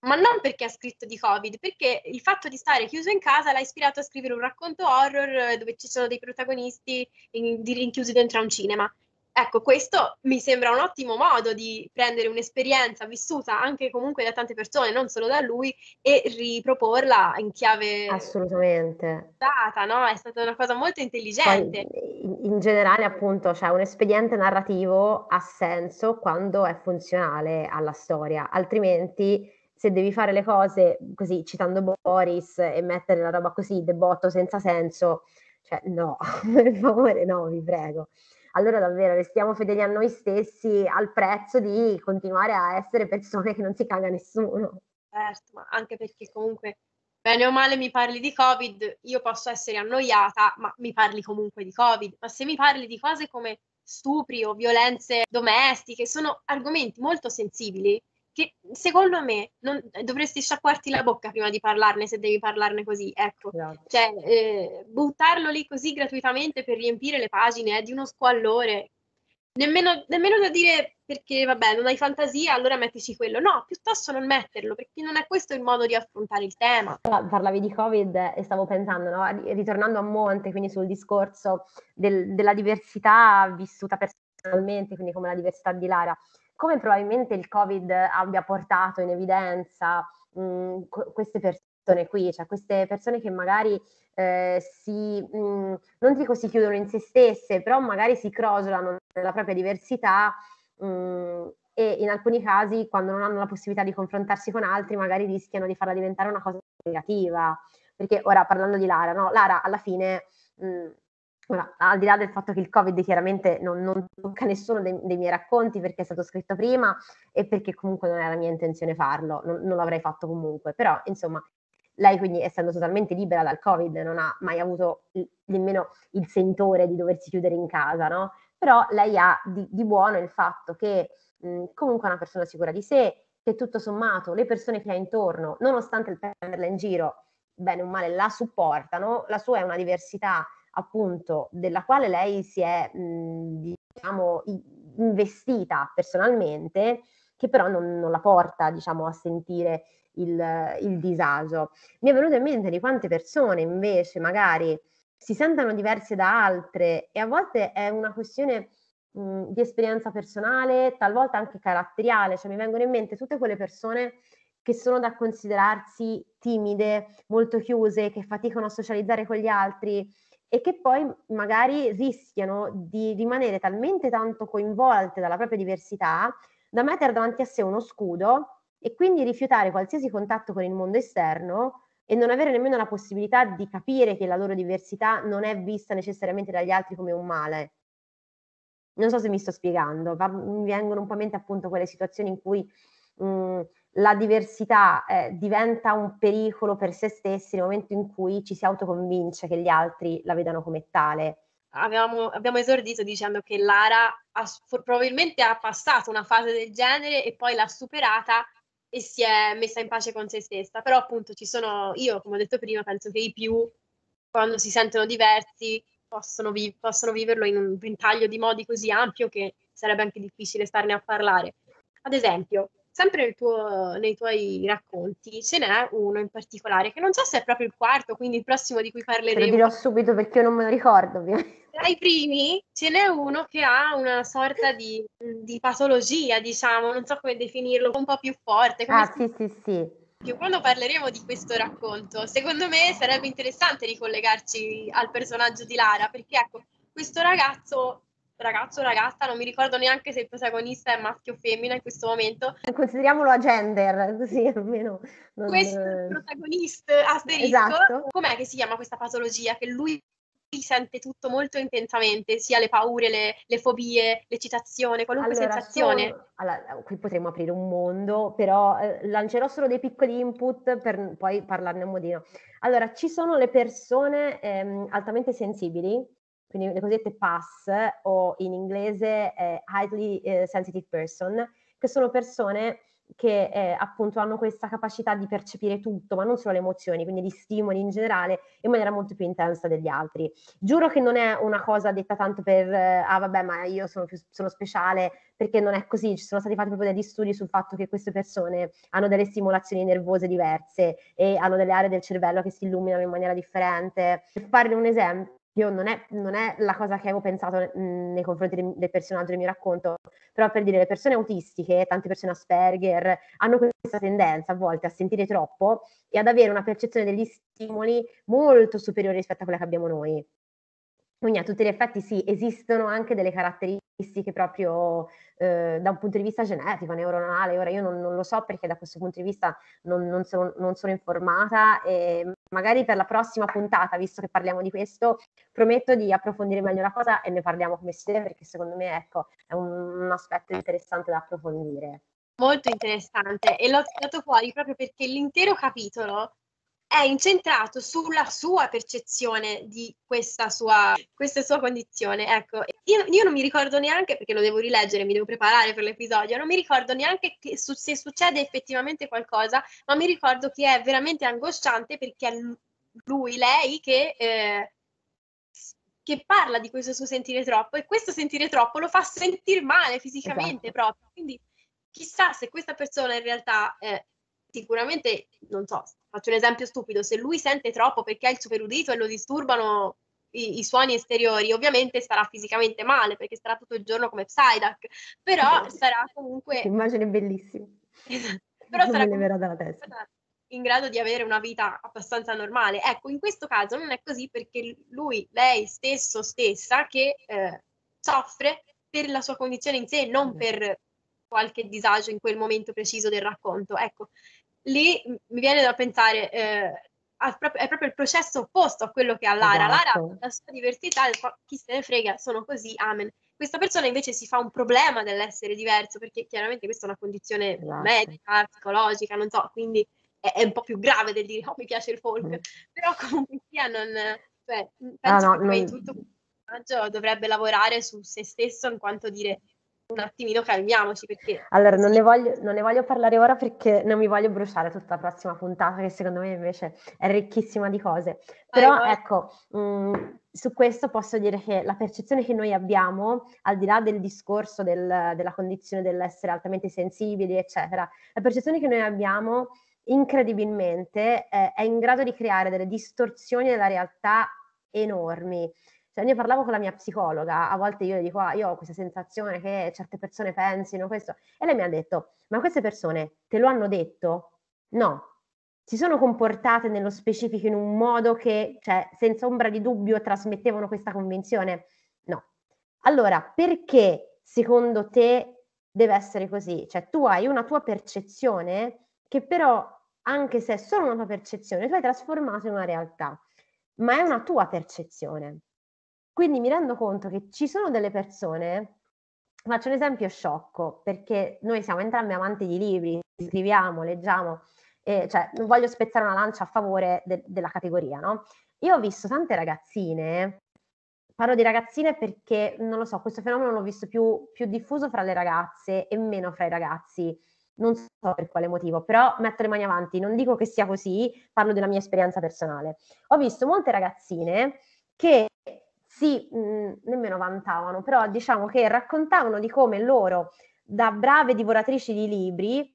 ma non perché ha scritto di Covid, perché il fatto di stare chiuso in casa l'ha ispirato a scrivere un racconto horror dove ci sono dei protagonisti in, di rinchiusi dentro a un cinema. Ecco, questo mi sembra un ottimo modo di prendere un'esperienza vissuta anche comunque da tante persone, non solo da lui, e riproporla in chiave assolutamente data, no? È stata una cosa molto intelligente. Poi, in, generale, appunto, cioè un espediente narrativo ha senso quando è funzionale alla storia, altrimenti se devi fare le cose così citando Boris e mettere la roba così debotto senza senso, cioè no, per favore no, vi prego allora davvero restiamo fedeli a noi stessi al prezzo di continuare a essere persone che non si caga nessuno. Certo, ma anche perché comunque bene o male mi parli di Covid, io posso essere annoiata, ma mi parli comunque di Covid. Ma se mi parli di cose come stupri o violenze domestiche, sono argomenti molto sensibili che secondo me non, dovresti sciacquarti la bocca prima di parlarne se devi parlarne così, ecco. Esatto. Cioè, eh, buttarlo lì così gratuitamente per riempire le pagine è di uno squallore. Nemmeno, nemmeno da dire perché, vabbè, non hai fantasia, allora mettici quello. No, piuttosto non metterlo, perché non è questo il modo di affrontare il tema. Parlavi di Covid e stavo pensando, no? ritornando a monte, quindi sul discorso del, della diversità vissuta personalmente, quindi come la diversità di Lara come probabilmente il Covid abbia portato in evidenza mh, queste persone qui, cioè queste persone che magari eh, si, mh, non dico si chiudono in se stesse, però magari si crosolano nella propria diversità mh, e in alcuni casi quando non hanno la possibilità di confrontarsi con altri magari rischiano di farla diventare una cosa negativa. Perché ora parlando di Lara, no? Lara alla fine Ora, al di là del fatto che il Covid chiaramente non, non tocca nessuno dei, dei, miei racconti perché è stato scritto prima e perché comunque non era mia intenzione farlo, non, non l'avrei fatto comunque, però insomma lei quindi essendo totalmente libera dal Covid non ha mai avuto il, nemmeno il sentore di doversi chiudere in casa, no? Però lei ha di, di buono il fatto che mh, comunque è una persona sicura di sé, che tutto sommato le persone che ha intorno, nonostante il prenderla in giro, bene o male, la supportano, la sua è una diversità appunto della quale lei si è mh, diciamo investita personalmente che però non, non la porta diciamo a sentire il, il, disagio. Mi è venuto in mente di quante persone invece magari si sentono diverse da altre e a volte è una questione mh, di esperienza personale, talvolta anche caratteriale, cioè mi vengono in mente tutte quelle persone che sono da considerarsi timide, molto chiuse, che faticano a socializzare con gli altri, e che poi magari rischiano di rimanere talmente tanto coinvolte dalla propria diversità da mettere davanti a sé uno scudo e quindi rifiutare qualsiasi contatto con il mondo esterno e non avere nemmeno la possibilità di capire che la loro diversità non è vista necessariamente dagli altri come un male. Non so se mi sto spiegando, mi vengono un po' in mente appunto quelle situazioni in cui mh, mhmm, la diversità eh, diventa un pericolo per se stessi nel momento in cui ci si autoconvince che gli altri la vedano come tale. Avevamo, abbiamo esordito dicendo che Lara ha, probabilmente ha passato una fase del genere e poi l'ha superata e si è messa in pace con se stessa. Però appunto ci sono, io come ho detto prima, penso che i più, quando si sentono diversi, possono, vi- possono viverlo in un ventaglio di modi così ampio che sarebbe anche difficile starne a parlare. Ad esempio, sempre nel tuo, nei tuoi racconti ce n'è uno in particolare che non so se è proprio il quarto, quindi il prossimo di cui parleremo. Te lo dirò subito perché io non me lo ricordo. Tra i primi ce n'è uno che ha una sorta di, di, patologia, diciamo, non so come definirlo, un po' più forte. ah, si... sì, sì, sì. Quando parleremo di questo racconto, secondo me sarebbe interessante ricollegarci al personaggio di Lara, perché ecco, questo ragazzo ragazzo o ragazza, non mi ricordo neanche se il protagonista è maschio o femmina in questo momento. Consideriamolo a gender, così almeno. Non... Questo protagonista asterisco, esatto. com'è che si chiama questa patologia? Che lui sente tutto molto intensamente, sia le paure, le, le fobie, l'eccitazione, qualunque allora, sensazione. Sono, allora, qui potremmo aprire un mondo, però eh, lancerò solo dei piccoli input per poi parlarne un modino. Allora, ci sono le persone ehm, altamente sensibili quindi le cosiddette PAS o in inglese eh, Highly eh, Sensitive Person, che sono persone che eh, appunto hanno questa capacità di percepire tutto, ma non solo le emozioni, quindi gli stimoli in generale in maniera molto più intensa degli altri. Giuro che non è una cosa detta tanto per, eh, ah vabbè, ma io sono, più, sono speciale, perché non è così, ci sono stati fatti proprio degli studi sul fatto che queste persone hanno delle stimolazioni nervose diverse e hanno delle aree del cervello che si illuminano in maniera differente. Per farne un esempio, non è, non è, la cosa che avevo pensato nei confronti del, del, personaggio del mio racconto, però per dire le persone autistiche, tante persone Asperger, hanno questa tendenza a volte a sentire troppo e ad avere una percezione degli stimoli molto superiore rispetto a quella che abbiamo noi. Quindi a tutti gli effetti sì, esistono anche delle caratteristiche proprio eh, da un punto di vista genetico, neuronale. Ora io non, non, lo so perché da questo punto di vista non, non, sono, non, sono, informata e magari per la prossima puntata, visto che parliamo di questo, prometto di approfondire meglio la cosa e ne parliamo come si deve perché secondo me ecco, è un, un aspetto interessante da approfondire. Molto interessante e l'ho tirato fuori proprio perché l'intero capitolo è incentrato sulla sua percezione di questa sua, questa sua condizione. Ecco, io, io, non mi ricordo neanche, perché lo devo rileggere, mi devo preparare per l'episodio, non mi ricordo neanche su, se succede effettivamente qualcosa, ma mi ricordo che è veramente angosciante perché è lui, lei che... Eh, che parla di questo suo sentire troppo e questo sentire troppo lo fa sentire male fisicamente esatto. proprio. Quindi chissà se questa persona in realtà eh, sicuramente, non so, faccio un esempio stupido, se lui sente troppo perché è il super udito e lo disturbano i, i, suoni esteriori, ovviamente starà fisicamente male perché starà tutto il giorno come Psyduck, però sarà comunque... Immagine bellissima. Esatto. Però non sarà comunque... dalla testa in grado di avere una vita abbastanza normale. Ecco, in questo caso non è così perché lui, lei stesso, stessa, che eh, soffre per la sua condizione in sé, non per qualche disagio in quel momento preciso del racconto. Ecco, lì mi viene da pensare, eh, è proprio il processo opposto a quello che ha Lara. Esatto. Lara, la sua diversità, chi se ne frega, sono così, amen. Questa persona invece si fa un problema dell'essere diverso, perché chiaramente questa è una condizione esatto. medica, psicologica, non so, quindi è, è, un po' più grave del dire, oh, mi piace il folk, mm. però comunque sia, non, cioè, penso ah, no, che non... tutto il personaggio dovrebbe lavorare su se stesso in quanto dire un attimino calmiamoci perché... Allora, non ne, voglio, non ne, voglio, parlare ora perché non mi voglio bruciare tutta la prossima puntata che secondo me invece è ricchissima di cose. Però vai, vai. ecco, mh, mm, su questo posso dire che la percezione che noi abbiamo, al di là del discorso del, della condizione dell'essere altamente sensibili, eccetera, la percezione che noi abbiamo incredibilmente eh, è in grado di creare delle distorsioni della realtà enormi. Cioè, io parlavo con la mia psicologa, a volte io le dico, ah, io ho questa sensazione che certe persone pensino questo, e lei mi ha detto, ma queste persone te lo hanno detto? No, si sono comportate nello specifico in un modo che, cioè, senza ombra di dubbio, trasmettevano questa convinzione? No. Allora, perché secondo te deve essere così? Cioè, tu hai una tua percezione che però, anche se è solo una tua percezione, tu hai trasformato in una realtà, ma è una tua percezione. Quindi mi rendo conto che ci sono delle persone, faccio un esempio sciocco, perché noi siamo entrambi amanti di libri, scriviamo, leggiamo, e, cioè non voglio spezzare una lancia a favore de- della categoria, no? Io ho visto tante ragazzine, parlo di ragazzine perché, non lo so, questo fenomeno l'ho visto più, più diffuso fra le ragazze e meno fra i ragazzi, non so per quale motivo, però metto le mani avanti, non dico che sia così, parlo della mia esperienza personale. Ho visto molte ragazzine che si mh, mhmm, nemmeno vantavano, però diciamo che raccontavano di come loro, da brave divoratrici di libri,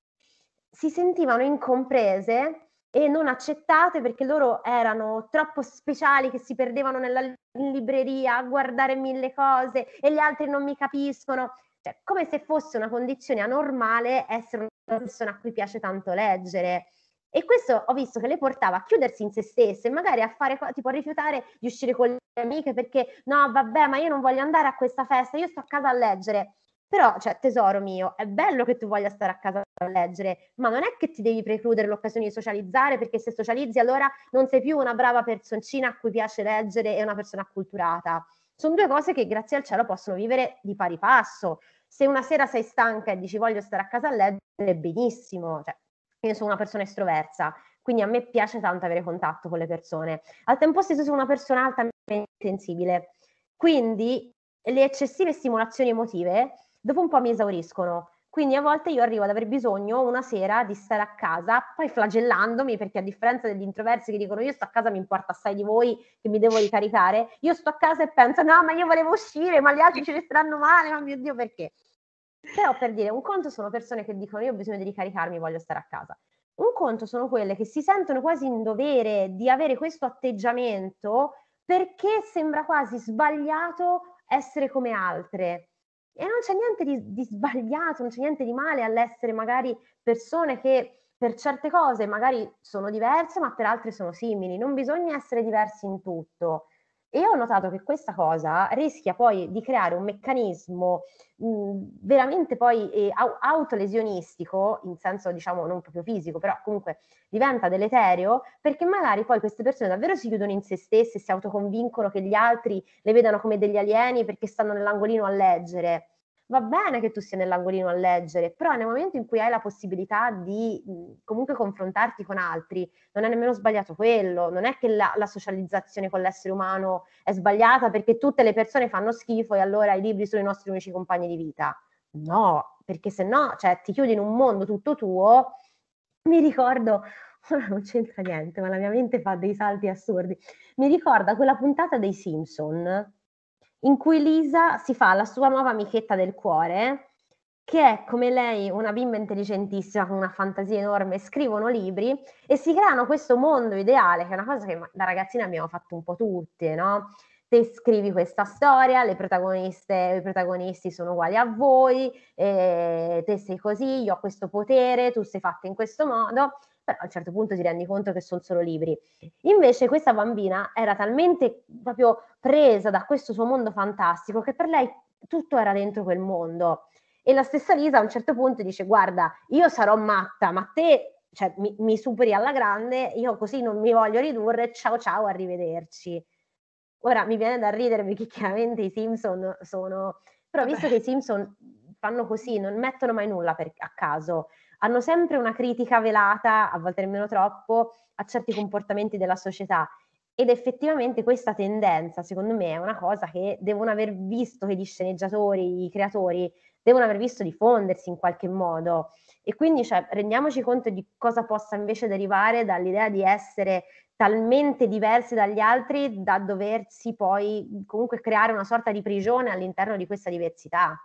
si sentivano incomprese e non accettate perché loro erano troppo speciali che si perdevano nella libreria a guardare mille cose e gli altri non mi capiscono. Cioè, come se fosse una condizione anormale essere una persona a cui piace tanto leggere. E questo ho visto che le portava a chiudersi in se stesse, magari a fare, tipo a rifiutare di uscire con le amiche perché no, vabbè, ma io non voglio andare a questa festa, io sto a casa a leggere. Però, cioè, tesoro mio, è bello che tu voglia stare a casa a leggere, ma non è che ti devi precludere l'occasione di socializzare, perché se socializzi allora non sei più una brava personcina a cui piace leggere e una persona acculturata. Sono due cose che grazie al cielo possono vivere di pari passo. Se una sera sei stanca e dici voglio stare a casa a leggere, benissimo, cioè, io sono una persona estroversa, quindi a me piace tanto avere contatto con le persone. Al tempo stesso sono una persona altamente sensibile, quindi le eccessive stimolazioni emotive dopo un po' mi esauriscono. Quindi a volte io arrivo ad aver bisogno una sera di stare a casa, poi flagellandomi, perché a differenza degli introversi che dicono io sto a casa, mi importa assai di voi, che mi devo ricaricare, io sto a casa e penso no, ma io volevo uscire, ma gli altri ci resteranno male, ma mio Dio perché? Però per dire, un conto sono persone che dicono io ho bisogno di ricaricarmi, voglio stare a casa. Un conto sono quelle che si sentono quasi in dovere di avere questo atteggiamento perché sembra quasi sbagliato essere come altre. E non c'è niente di, di sbagliato, non c'è niente di male all'essere magari persone che per certe cose magari sono diverse, ma per altre sono simili. Non bisogna essere diversi in tutto. E ho notato che questa cosa rischia poi di creare un meccanismo mh, veramente poi eh, autolesionistico, in senso diciamo non proprio fisico, però comunque diventa deleterio, perché magari poi queste persone davvero si chiudono in se stesse, si autoconvincono che gli altri le vedano come degli alieni perché stanno nell'angolino a leggere va bene che tu sia nell'angolino a leggere, però nel momento in cui hai la possibilità di comunque confrontarti con altri, non è nemmeno sbagliato quello, non è che la, la, socializzazione con l'essere umano è sbagliata perché tutte le persone fanno schifo e allora i libri sono i nostri unici compagni di vita. No, perché se no, cioè, ti chiudi in un mondo tutto tuo. Mi ricordo, ora non c'entra niente, ma la mia mente fa dei salti assurdi. Mi ricorda quella puntata dei Simpson in cui Lisa si fa la sua nuova amichetta del cuore, che è come lei una bimba intelligentissima con una fantasia enorme, scrivono libri e si creano questo mondo ideale, che è una cosa che da ragazzina abbiamo fatto un po' tutte, no? Te scrivi questa storia, le protagoniste, i protagonisti sono uguali a voi, eh, te sei così, io ho questo potere, tu sei fatta in questo modo a un certo punto ti rendi conto che sono solo libri. Invece questa bambina era talmente proprio presa da questo suo mondo fantastico che per lei tutto era dentro quel mondo. E la stessa Lisa a un certo punto dice guarda, io sarò matta, ma te cioè, mi, mi superi alla grande, io così non mi voglio ridurre, ciao ciao, arrivederci. Ora mi viene da ridere perché chiaramente i Simpson sono... Però visto che i Simpson fanno così, non mettono mai nulla per, a caso, hanno sempre una critica velata, a volte nemmeno troppo, a certi comportamenti della società. Ed effettivamente questa tendenza, secondo me, è una cosa che devono aver visto che gli sceneggiatori, i creatori, devono aver visto diffondersi in qualche modo. E quindi cioè, rendiamoci conto di cosa possa invece derivare dall'idea di essere talmente diversi dagli altri da doversi poi comunque creare una sorta di prigione all'interno di questa diversità.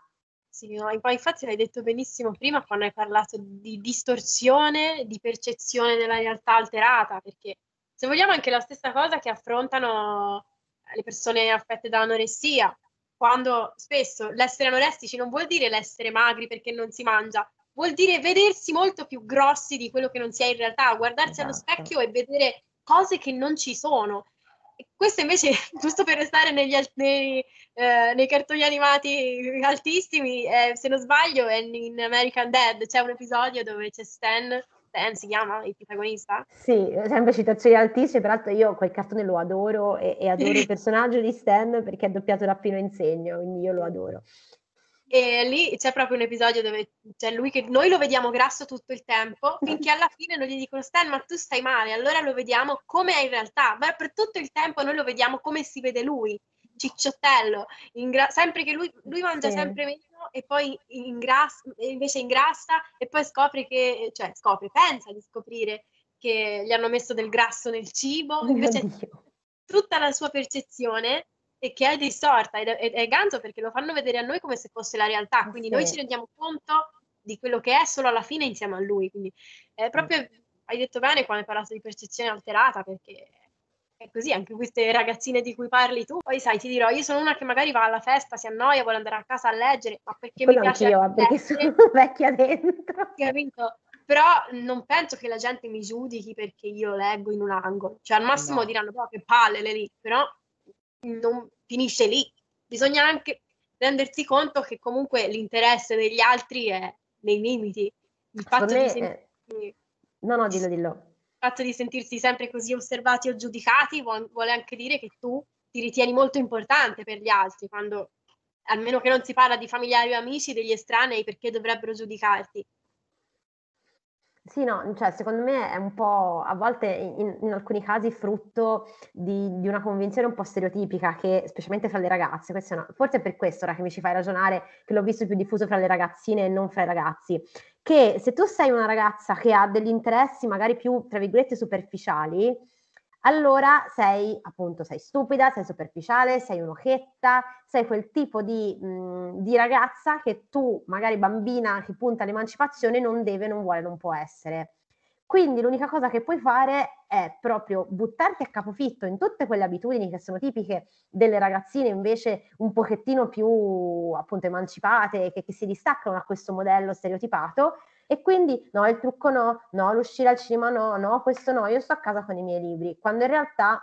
Sì, no, infatti l'hai detto benissimo prima quando hai parlato di distorsione, di percezione della realtà alterata, perché se vogliamo anche la stessa cosa che affrontano le persone affette da anoressia, quando spesso l'essere anorestici non vuol dire l'essere magri perché non si mangia, vuol dire vedersi molto più grossi di quello che non si è in realtà, guardarsi esatto. allo specchio e vedere cose che non ci sono questo invece, giusto per restare negli, nei, eh, nei, cartoni animati altissimi, eh, se non sbaglio, è in American Dad c'è un episodio dove c'è Stan, Stan si chiama il protagonista? Sì, sempre citazioni altissime, peraltro io quel cartone lo adoro e, e adoro il personaggio di Stan perché è doppiato da Pino Insegno, quindi io lo adoro. E lì c'è proprio un episodio dove c'è lui che noi lo vediamo grasso tutto il tempo, finché alla fine non gli dicono Stan, ma tu stai male, allora lo vediamo come è in realtà. Ma per tutto il tempo noi lo vediamo come si vede lui, cicciottello, ingra- sempre che lui, lui mangia sì. sempre meno e poi ingrassa, invece ingrassa e poi scopre che, cioè scopre, pensa di scoprire che gli hanno messo del grasso nel cibo, invece tutta la sua percezione e che è distorta ed è, è ganzo perché lo fanno vedere a noi come se fosse la realtà, quindi sì. noi ci rendiamo conto di quello che è solo alla fine insieme a lui, quindi è proprio, mm. hai detto bene quando hai parlato di percezione alterata perché è così, anche queste ragazzine di cui parli tu, poi sai, ti dirò, io sono una che magari va alla festa, si annoia, vuole andare a casa a leggere, ma perché Quello mi piace... Io, perché sono vecchia dentro. Capito? Però non penso che la gente mi giudichi perché io leggo in un angolo, cioè al massimo no. diranno, proprio che palle lì, però non finisce lì. Bisogna anche rendersi conto che comunque l'interesse degli altri è nei limiti. Il fatto me, di sentirsi... No, no, dillo, dillo. Il fatto di sentirsi sempre così osservati o giudicati vuole anche dire che tu ti ritieni molto importante per gli altri, quando, almeno che non si parla di familiari o amici, degli estranei, perché dovrebbero giudicarti. Sì, no, cioè secondo me è un po', a volte in, in alcuni casi frutto di, di, una convinzione un po' stereotipica che, specialmente fra le ragazze, una, forse è per questo ora che mi ci fai ragionare, che l'ho visto più diffuso fra le ragazzine e non fra i ragazzi, che se tu sei una ragazza che ha degli interessi magari più, tra virgolette, superficiali, allora sei appunto sei stupida, sei superficiale, sei un'occhetta, sei quel tipo di, mh, di, ragazza che tu, magari bambina che punta all'emancipazione, non deve, non vuole, non può essere. Quindi l'unica cosa che puoi fare è proprio buttarti a capofitto in tutte quelle abitudini che sono tipiche delle ragazzine invece un pochettino più appunto emancipate, che, che si distaccano da questo modello stereotipato e quindi no, il trucco no, no, l'uscire al cinema no, no, questo no, io sto a casa con i miei libri, quando in realtà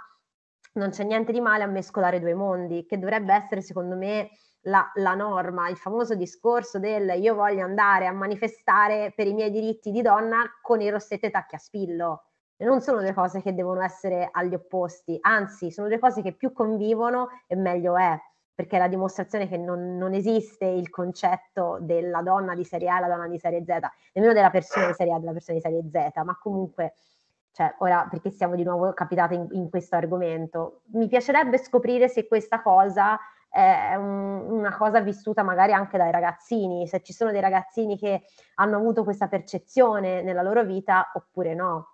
non c'è niente di male a mescolare due mondi, che dovrebbe essere secondo me la, la, norma, il famoso discorso del io voglio andare a manifestare per i miei diritti di donna con i rossetti e tacchi a spillo. Non sono due cose che devono essere agli opposti, anzi sono due cose che più convivono e meglio è, perché è la dimostrazione che non, non esiste il concetto della donna di serie A e la donna di serie Z, nemmeno della persona di serie A e della persona di serie Z, ma comunque cioè ora perché siamo di nuovo capitate in, in questo argomento. Mi piacerebbe scoprire se questa cosa è un, una cosa vissuta magari anche dai ragazzini, se ci sono dei ragazzini che hanno avuto questa percezione nella loro vita oppure no.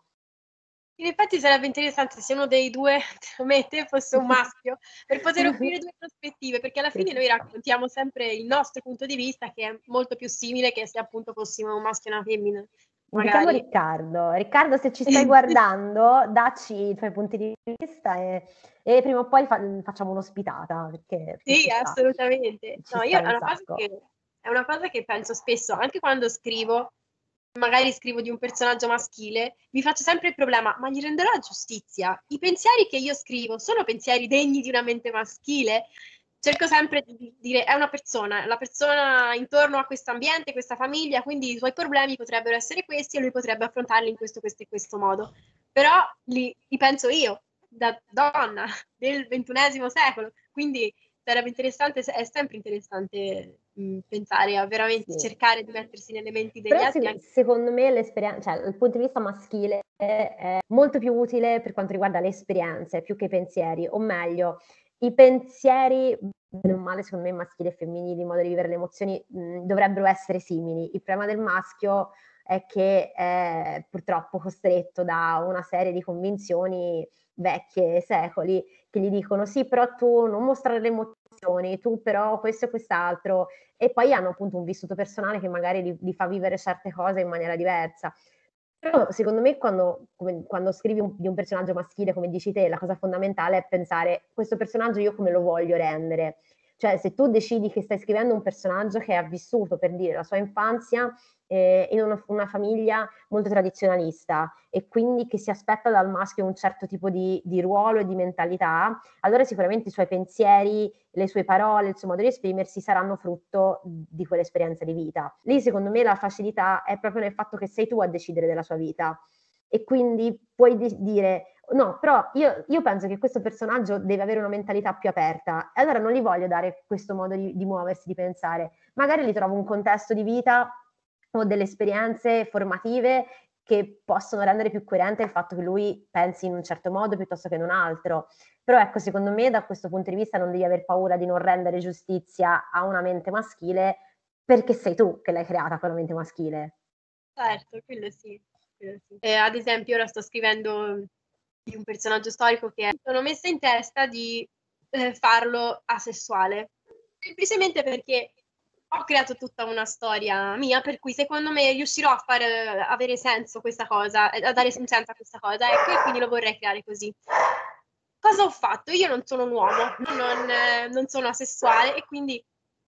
In effetti sarebbe interessante se uno dei due, come te, fosse un maschio, per poter offrire due prospettive, perché alla fine noi raccontiamo sempre il nostro punto di vista, che è molto più simile che se appunto fossimo un maschio e una femmina. Diciamo Riccardo. Riccardo, se ci stai guardando, dacci i tuoi punti di vista e, e prima o poi fa, facciamo un'ospitata. Perché, sì, assolutamente. No, io è una, che, è una, cosa che, penso spesso, anche quando scrivo, magari scrivo di un personaggio maschile, mi faccio sempre il problema, ma gli renderò giustizia? I pensieri che io scrivo sono pensieri degni di una mente maschile? cerco sempre di dire è una persona, la persona intorno a questo ambiente, questa famiglia, quindi i suoi problemi potrebbero essere questi e lui potrebbe affrontarli in questo, questo e questo modo. Però li, li penso io, da donna del ventunesimo secolo, quindi sarebbe interessante, è sempre interessante mh, pensare a veramente sì. cercare di mettersi nelle menti degli Però altri. Sì, secondo me l'esperienza, cioè dal punto di vista maschile è molto più utile per quanto riguarda le esperienze più che i pensieri, o meglio, i pensieri, bene o male, secondo me, maschili e femminili, il modo di vivere le emozioni mh, dovrebbero essere simili. Il problema del maschio è che è purtroppo costretto da una serie di convinzioni vecchie, secoli, che gli dicono sì, però tu non mostrare le emozioni, tu però questo e quest'altro, e poi hanno appunto un vissuto personale che magari li, li fa vivere certe cose in maniera diversa. Però secondo me quando, come, quando scrivi un, di un personaggio maschile, come dici te, la cosa fondamentale è pensare questo personaggio io come lo voglio rendere. Cioè se tu decidi che stai scrivendo un personaggio che ha vissuto, per dire, la sua infanzia eh, in una, una, famiglia molto tradizionalista e quindi che si aspetta dal maschio un certo tipo di, di, ruolo e di mentalità, allora sicuramente i suoi pensieri, le sue parole, il suo modo di esprimersi saranno frutto di quell'esperienza di vita. Lì secondo me la facilità è proprio nel fatto che sei tu a decidere della sua vita e quindi puoi di- dire no, però io, io, penso che questo personaggio deve avere una mentalità più aperta e allora non gli voglio dare questo modo di, di muoversi, di pensare. Magari gli trovo un contesto di vita o delle esperienze formative che possono rendere più coerente il fatto che lui pensi in un certo modo piuttosto che in un altro. Però ecco, secondo me da questo punto di vista non devi aver paura di non rendere giustizia a una mente maschile perché sei tu che l'hai creata quella mente maschile. Certo, quello sì. Quello sì. Eh, ad esempio ora sto scrivendo di un personaggio storico che sono messa in testa di eh, farlo asessuale, semplicemente perché ho creato tutta una storia mia, per cui secondo me riuscirò a far avere senso questa cosa, a dare senso a questa cosa, ecco, e quindi lo vorrei creare così. Cosa ho fatto? Io non sono un uomo, non, non sono asessuale e quindi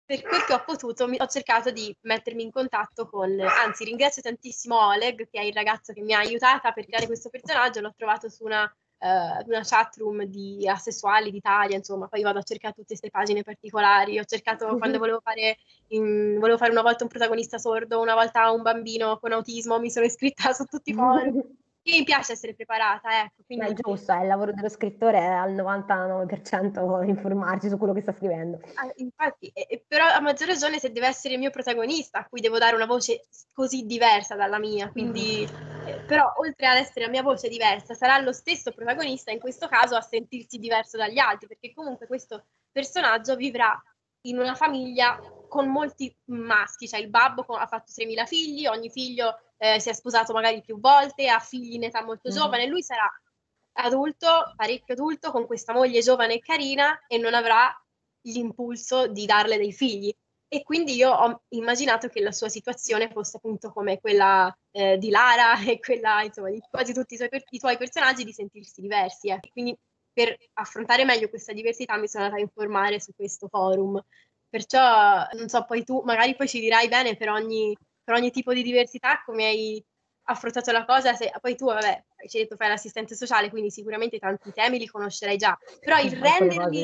per quel che ho potuto mi, ho cercato di mettermi in contatto con, anzi ringrazio tantissimo Oleg che è il ragazzo che mi ha aiutata per creare questo personaggio, l'ho trovato su una uh, una chat room di asessuali d'Italia, insomma, poi vado a cercare tutte queste pagine particolari. Ho cercato mm-hmm. quando volevo fare, in, volevo fare una volta un protagonista sordo, una volta un bambino con autismo, mi sono iscritta su tutti i forum. mi piace essere preparata, ecco. Quindi... è giusto, è il lavoro dello scrittore è al 99% informarsi su quello che sta scrivendo. Ah, infatti, eh, però a maggior ragione se deve essere il mio protagonista, a cui devo dare una voce così diversa dalla mia, quindi... Mm. Eh, però oltre ad essere la mia voce diversa, sarà lo stesso protagonista in questo caso a sentirsi diverso dagli altri, perché comunque questo personaggio vivrà in una famiglia con molti maschi, cioè il babbo ha fatto 3.000 figli, ogni figlio eh, si è sposato magari più volte, ha figli in età molto mm. giovane, lui sarà adulto, parecchio adulto, con questa moglie giovane e carina e non avrà l'impulso di darle dei figli. e quindi io ho immaginato che la sua situazione fosse appunto come quella eh, di Lara e quella insomma di quasi tutti i, suoi, i tuoi personaggi di sentirsi diversi. Eh. Quindi per affrontare meglio questa diversità mi sono andata a informare su questo forum. Perciò non so, poi tu magari poi ci dirai bene per ogni, per ogni tipo di diversità come hai affrontato la cosa, se, poi tu, vabbè, ci hai detto fai l'assistente sociale, quindi sicuramente tanti temi li conoscerai già, però il renderli,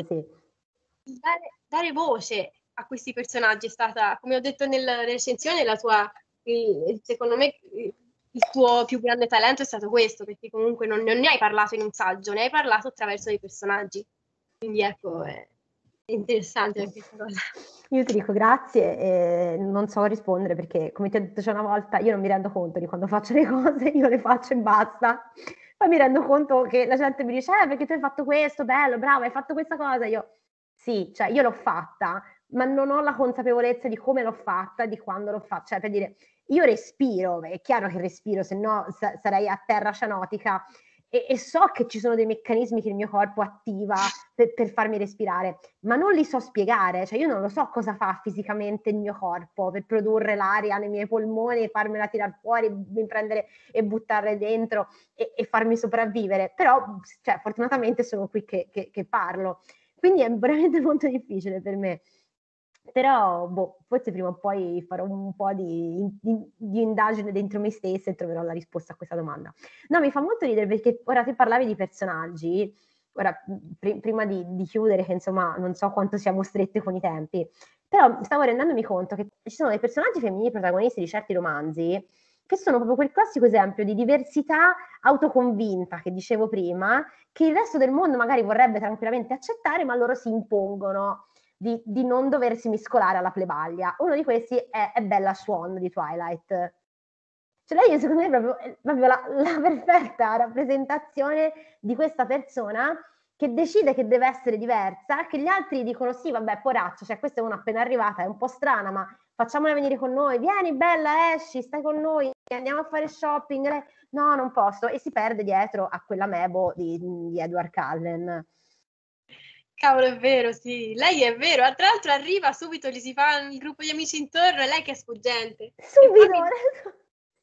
il dare, dare, voce a questi personaggi è stata, come ho detto nel, nella recensione, la tua, il, secondo me il tuo più grande talento è stato questo, perché comunque non, non, ne hai parlato in un saggio, ne hai parlato attraverso dei personaggi. Quindi ecco, è interessante anche questa cosa. Io ti dico grazie non so rispondere perché, come ti ho detto già una volta, io non mi rendo conto di quando faccio le cose, io le faccio e basta. Poi mi rendo conto che la gente mi dice, eh, perché tu hai fatto questo, bello, bravo, hai fatto questa cosa. Io, sì, cioè io l'ho fatta, ma non ho la consapevolezza di come l'ho fatta, di quando l'ho fatta. Cioè, per dire, io respiro, è chiaro che respiro, se no sa- sarei a terra cianotica e, e, so che ci sono dei meccanismi che il mio corpo attiva per, per, farmi respirare, ma non li so spiegare, cioè io non lo so cosa fa fisicamente il mio corpo per produrre l'aria nei miei polmoni farmela tirare fuori, prendere e buttarla dentro e, e, farmi sopravvivere, però cioè, fortunatamente sono qui che, che, che parlo, quindi è veramente molto difficile per me. Però, boh, forse prima o poi farò un po' di, di, di, indagine dentro me stessa e troverò la risposta a questa domanda. No, mi fa molto ridere perché ora ti parlavi di personaggi, ora pr- prima di, di, chiudere, che insomma non so quanto siamo strette con i tempi, però stavo rendendomi conto che ci sono dei personaggi femminili protagonisti di certi romanzi che sono proprio quel classico esempio di diversità autoconvinta che dicevo prima, che il resto del mondo magari vorrebbe tranquillamente accettare, ma loro si impongono di, di, non doversi miscolare alla plebaglia. Uno di questi è, è Bella Swan di Twilight. Cioè lei secondo me è proprio, è proprio la, la perfetta rappresentazione di questa persona che decide che deve essere diversa, che gli altri dicono sì, vabbè, poraccia, cioè questa è una appena arrivata, è un po' strana, ma facciamola venire con noi, vieni bella, esci, stai con noi, andiamo a fare shopping. No, non posso. E si perde dietro a quella mebo di, di Edward Cullen. Cavolo, è vero, sì. Lei è vero. Tra l'altro arriva subito, gli si fa il gruppo di amici intorno e lei che è sfuggente. Subito!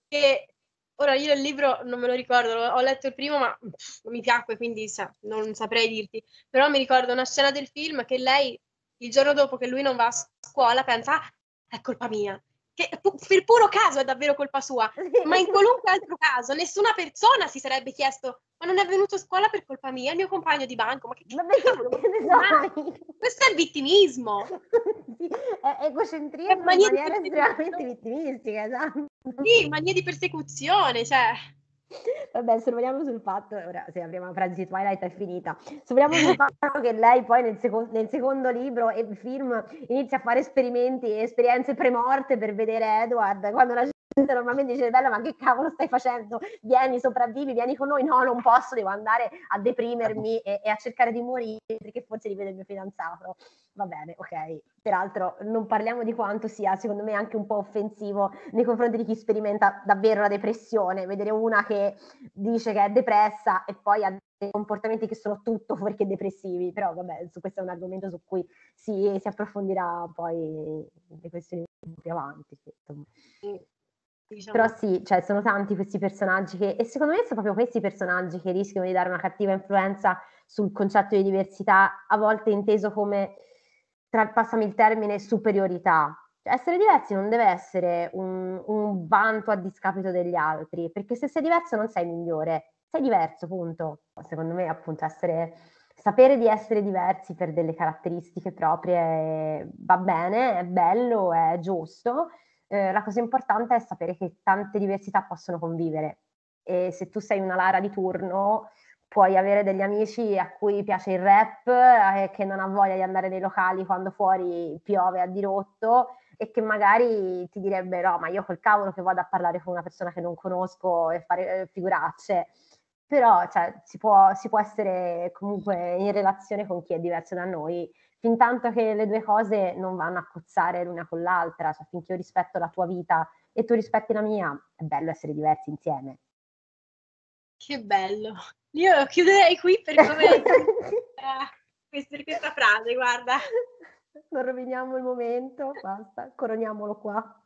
Che ora io il libro non me lo ricordo, ho letto il primo, ma non mi piacque, quindi sa, non saprei dirti. Però mi ricordo una scena del film che lei, il giorno dopo che lui non va a scuola, pensa, ah, è colpa mia che per puro caso è davvero colpa sua, ma in qualunque altro caso nessuna persona si sarebbe chiesto ma non è venuto a scuola per colpa mia, il mio compagno di banco, ma che, cavolo, che ne sai? Questo è il vittimismo. sì, è egocentrismo in maniera estremamente vittimistica, esatto. Sì, mania di persecuzione, cioè... Vabbè, sorvoliamo sul fatto, ora se apriamo la frase di Twilight è finita, sorvoliamo sul fatto che lei poi nel, seco- nel, secondo libro e film inizia a fare esperimenti e esperienze premorte per vedere Edward, quando la normalmente dice bella ma che cavolo stai facendo? Vieni, sopravvivi, vieni con noi, no non posso, devo andare a deprimermi e, e a cercare di morire perché forse rivede il mio fidanzato va bene, ok. Peraltro non parliamo di quanto sia, secondo me, anche un po' offensivo nei confronti di chi sperimenta davvero la depressione, vedere una che dice che è depressa e poi ha dei comportamenti che sono tutto fuorché depressivi, però vabbè, su questo è un argomento su cui si, si approfondirà poi le questioni più avanti. Diciamo. Però sì, cioè, sono tanti questi personaggi che, e secondo me sono proprio questi personaggi che rischiano di dare una cattiva influenza sul concetto di diversità, a volte inteso come tra, passami il termine, superiorità. Cioè, essere diversi non deve essere un, un vanto a discapito degli altri, perché se sei diverso non sei migliore, sei diverso, punto. Secondo me, appunto, essere, sapere di essere diversi per delle caratteristiche proprie va bene, è bello, è giusto. Eh, la cosa importante è sapere che tante diversità possono convivere. E se tu sei una Lara di turno, puoi avere degli amici a cui piace il rap eh, che non ha voglia di andare nei locali quando fuori piove a dirotto e che magari ti direbbe no, ma io col cavolo che vado a parlare con una persona che non conosco e fare eh, figuracce. Però cioè, si, può, si può essere comunque in relazione con chi è diverso da noi, fin tanto che le due cose non vanno a cozzare l'una con l'altra, cioè finché io rispetto la tua vita e tu rispetti la mia, è bello essere diversi insieme. Che bello. Io chiuderei qui per come questa, questa frase, guarda. non roviniamo il momento, basta, coroniamolo qua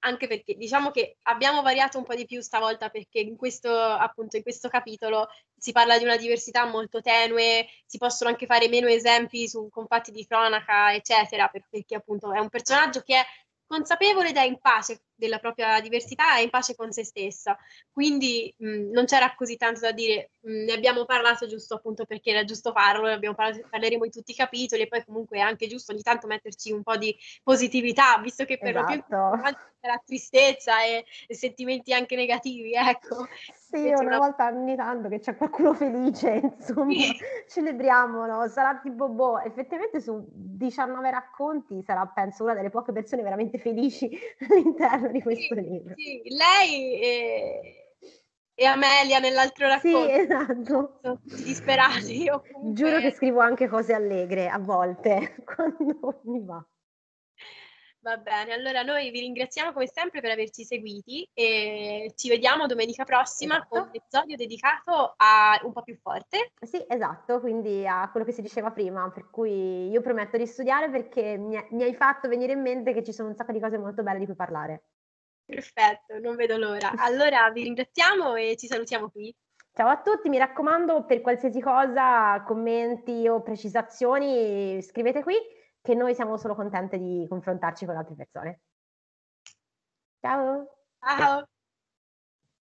anche perché diciamo che abbiamo variato un po' di più stavolta perché in questo, appunto, in questo capitolo si parla di una diversità molto tenue, si possono anche fare meno esempi su, con fatti di cronaca, eccetera, perché appunto è un personaggio che è consapevole ed è in pace della propria diversità e in pace con se stessa. Quindi mh, non c'era così tanto da dire, mh, ne abbiamo parlato giusto appunto perché era giusto farlo, parlato, parleremo in tutti i capitoli e poi comunque è anche giusto ogni tanto metterci un po' di positività, visto che per esatto. lo più c'era tristezza e, e, sentimenti anche negativi, ecco. Sì, una, una volta ogni tanto che c'è qualcuno felice, insomma, sì. celebriamolo, sarà tipo, boh, effettivamente su 19 racconti sarà penso una delle poche persone veramente felici all'interno di questo sì, libro. Sì, lei e, e, Amelia nell'altro racconto. Sì, esatto. Disperati. Comunque... Giuro che scrivo anche cose allegre a volte, quando mi va. Va bene, allora noi vi ringraziamo come sempre per averci seguiti e ci vediamo domenica prossima esatto. con un episodio dedicato a un po' più forte. Sì, esatto, quindi a quello che si diceva prima, per cui io prometto di studiare perché mi hai fatto venire in mente che ci sono un sacco di cose molto belle di cui parlare. Perfetto, non vedo l'ora. Allora vi ringraziamo e ci salutiamo qui. Ciao a tutti, mi raccomando per qualsiasi cosa, commenti o precisazioni, scrivete qui che noi siamo solo contente di confrontarci con altre persone. Ciao! Ciao!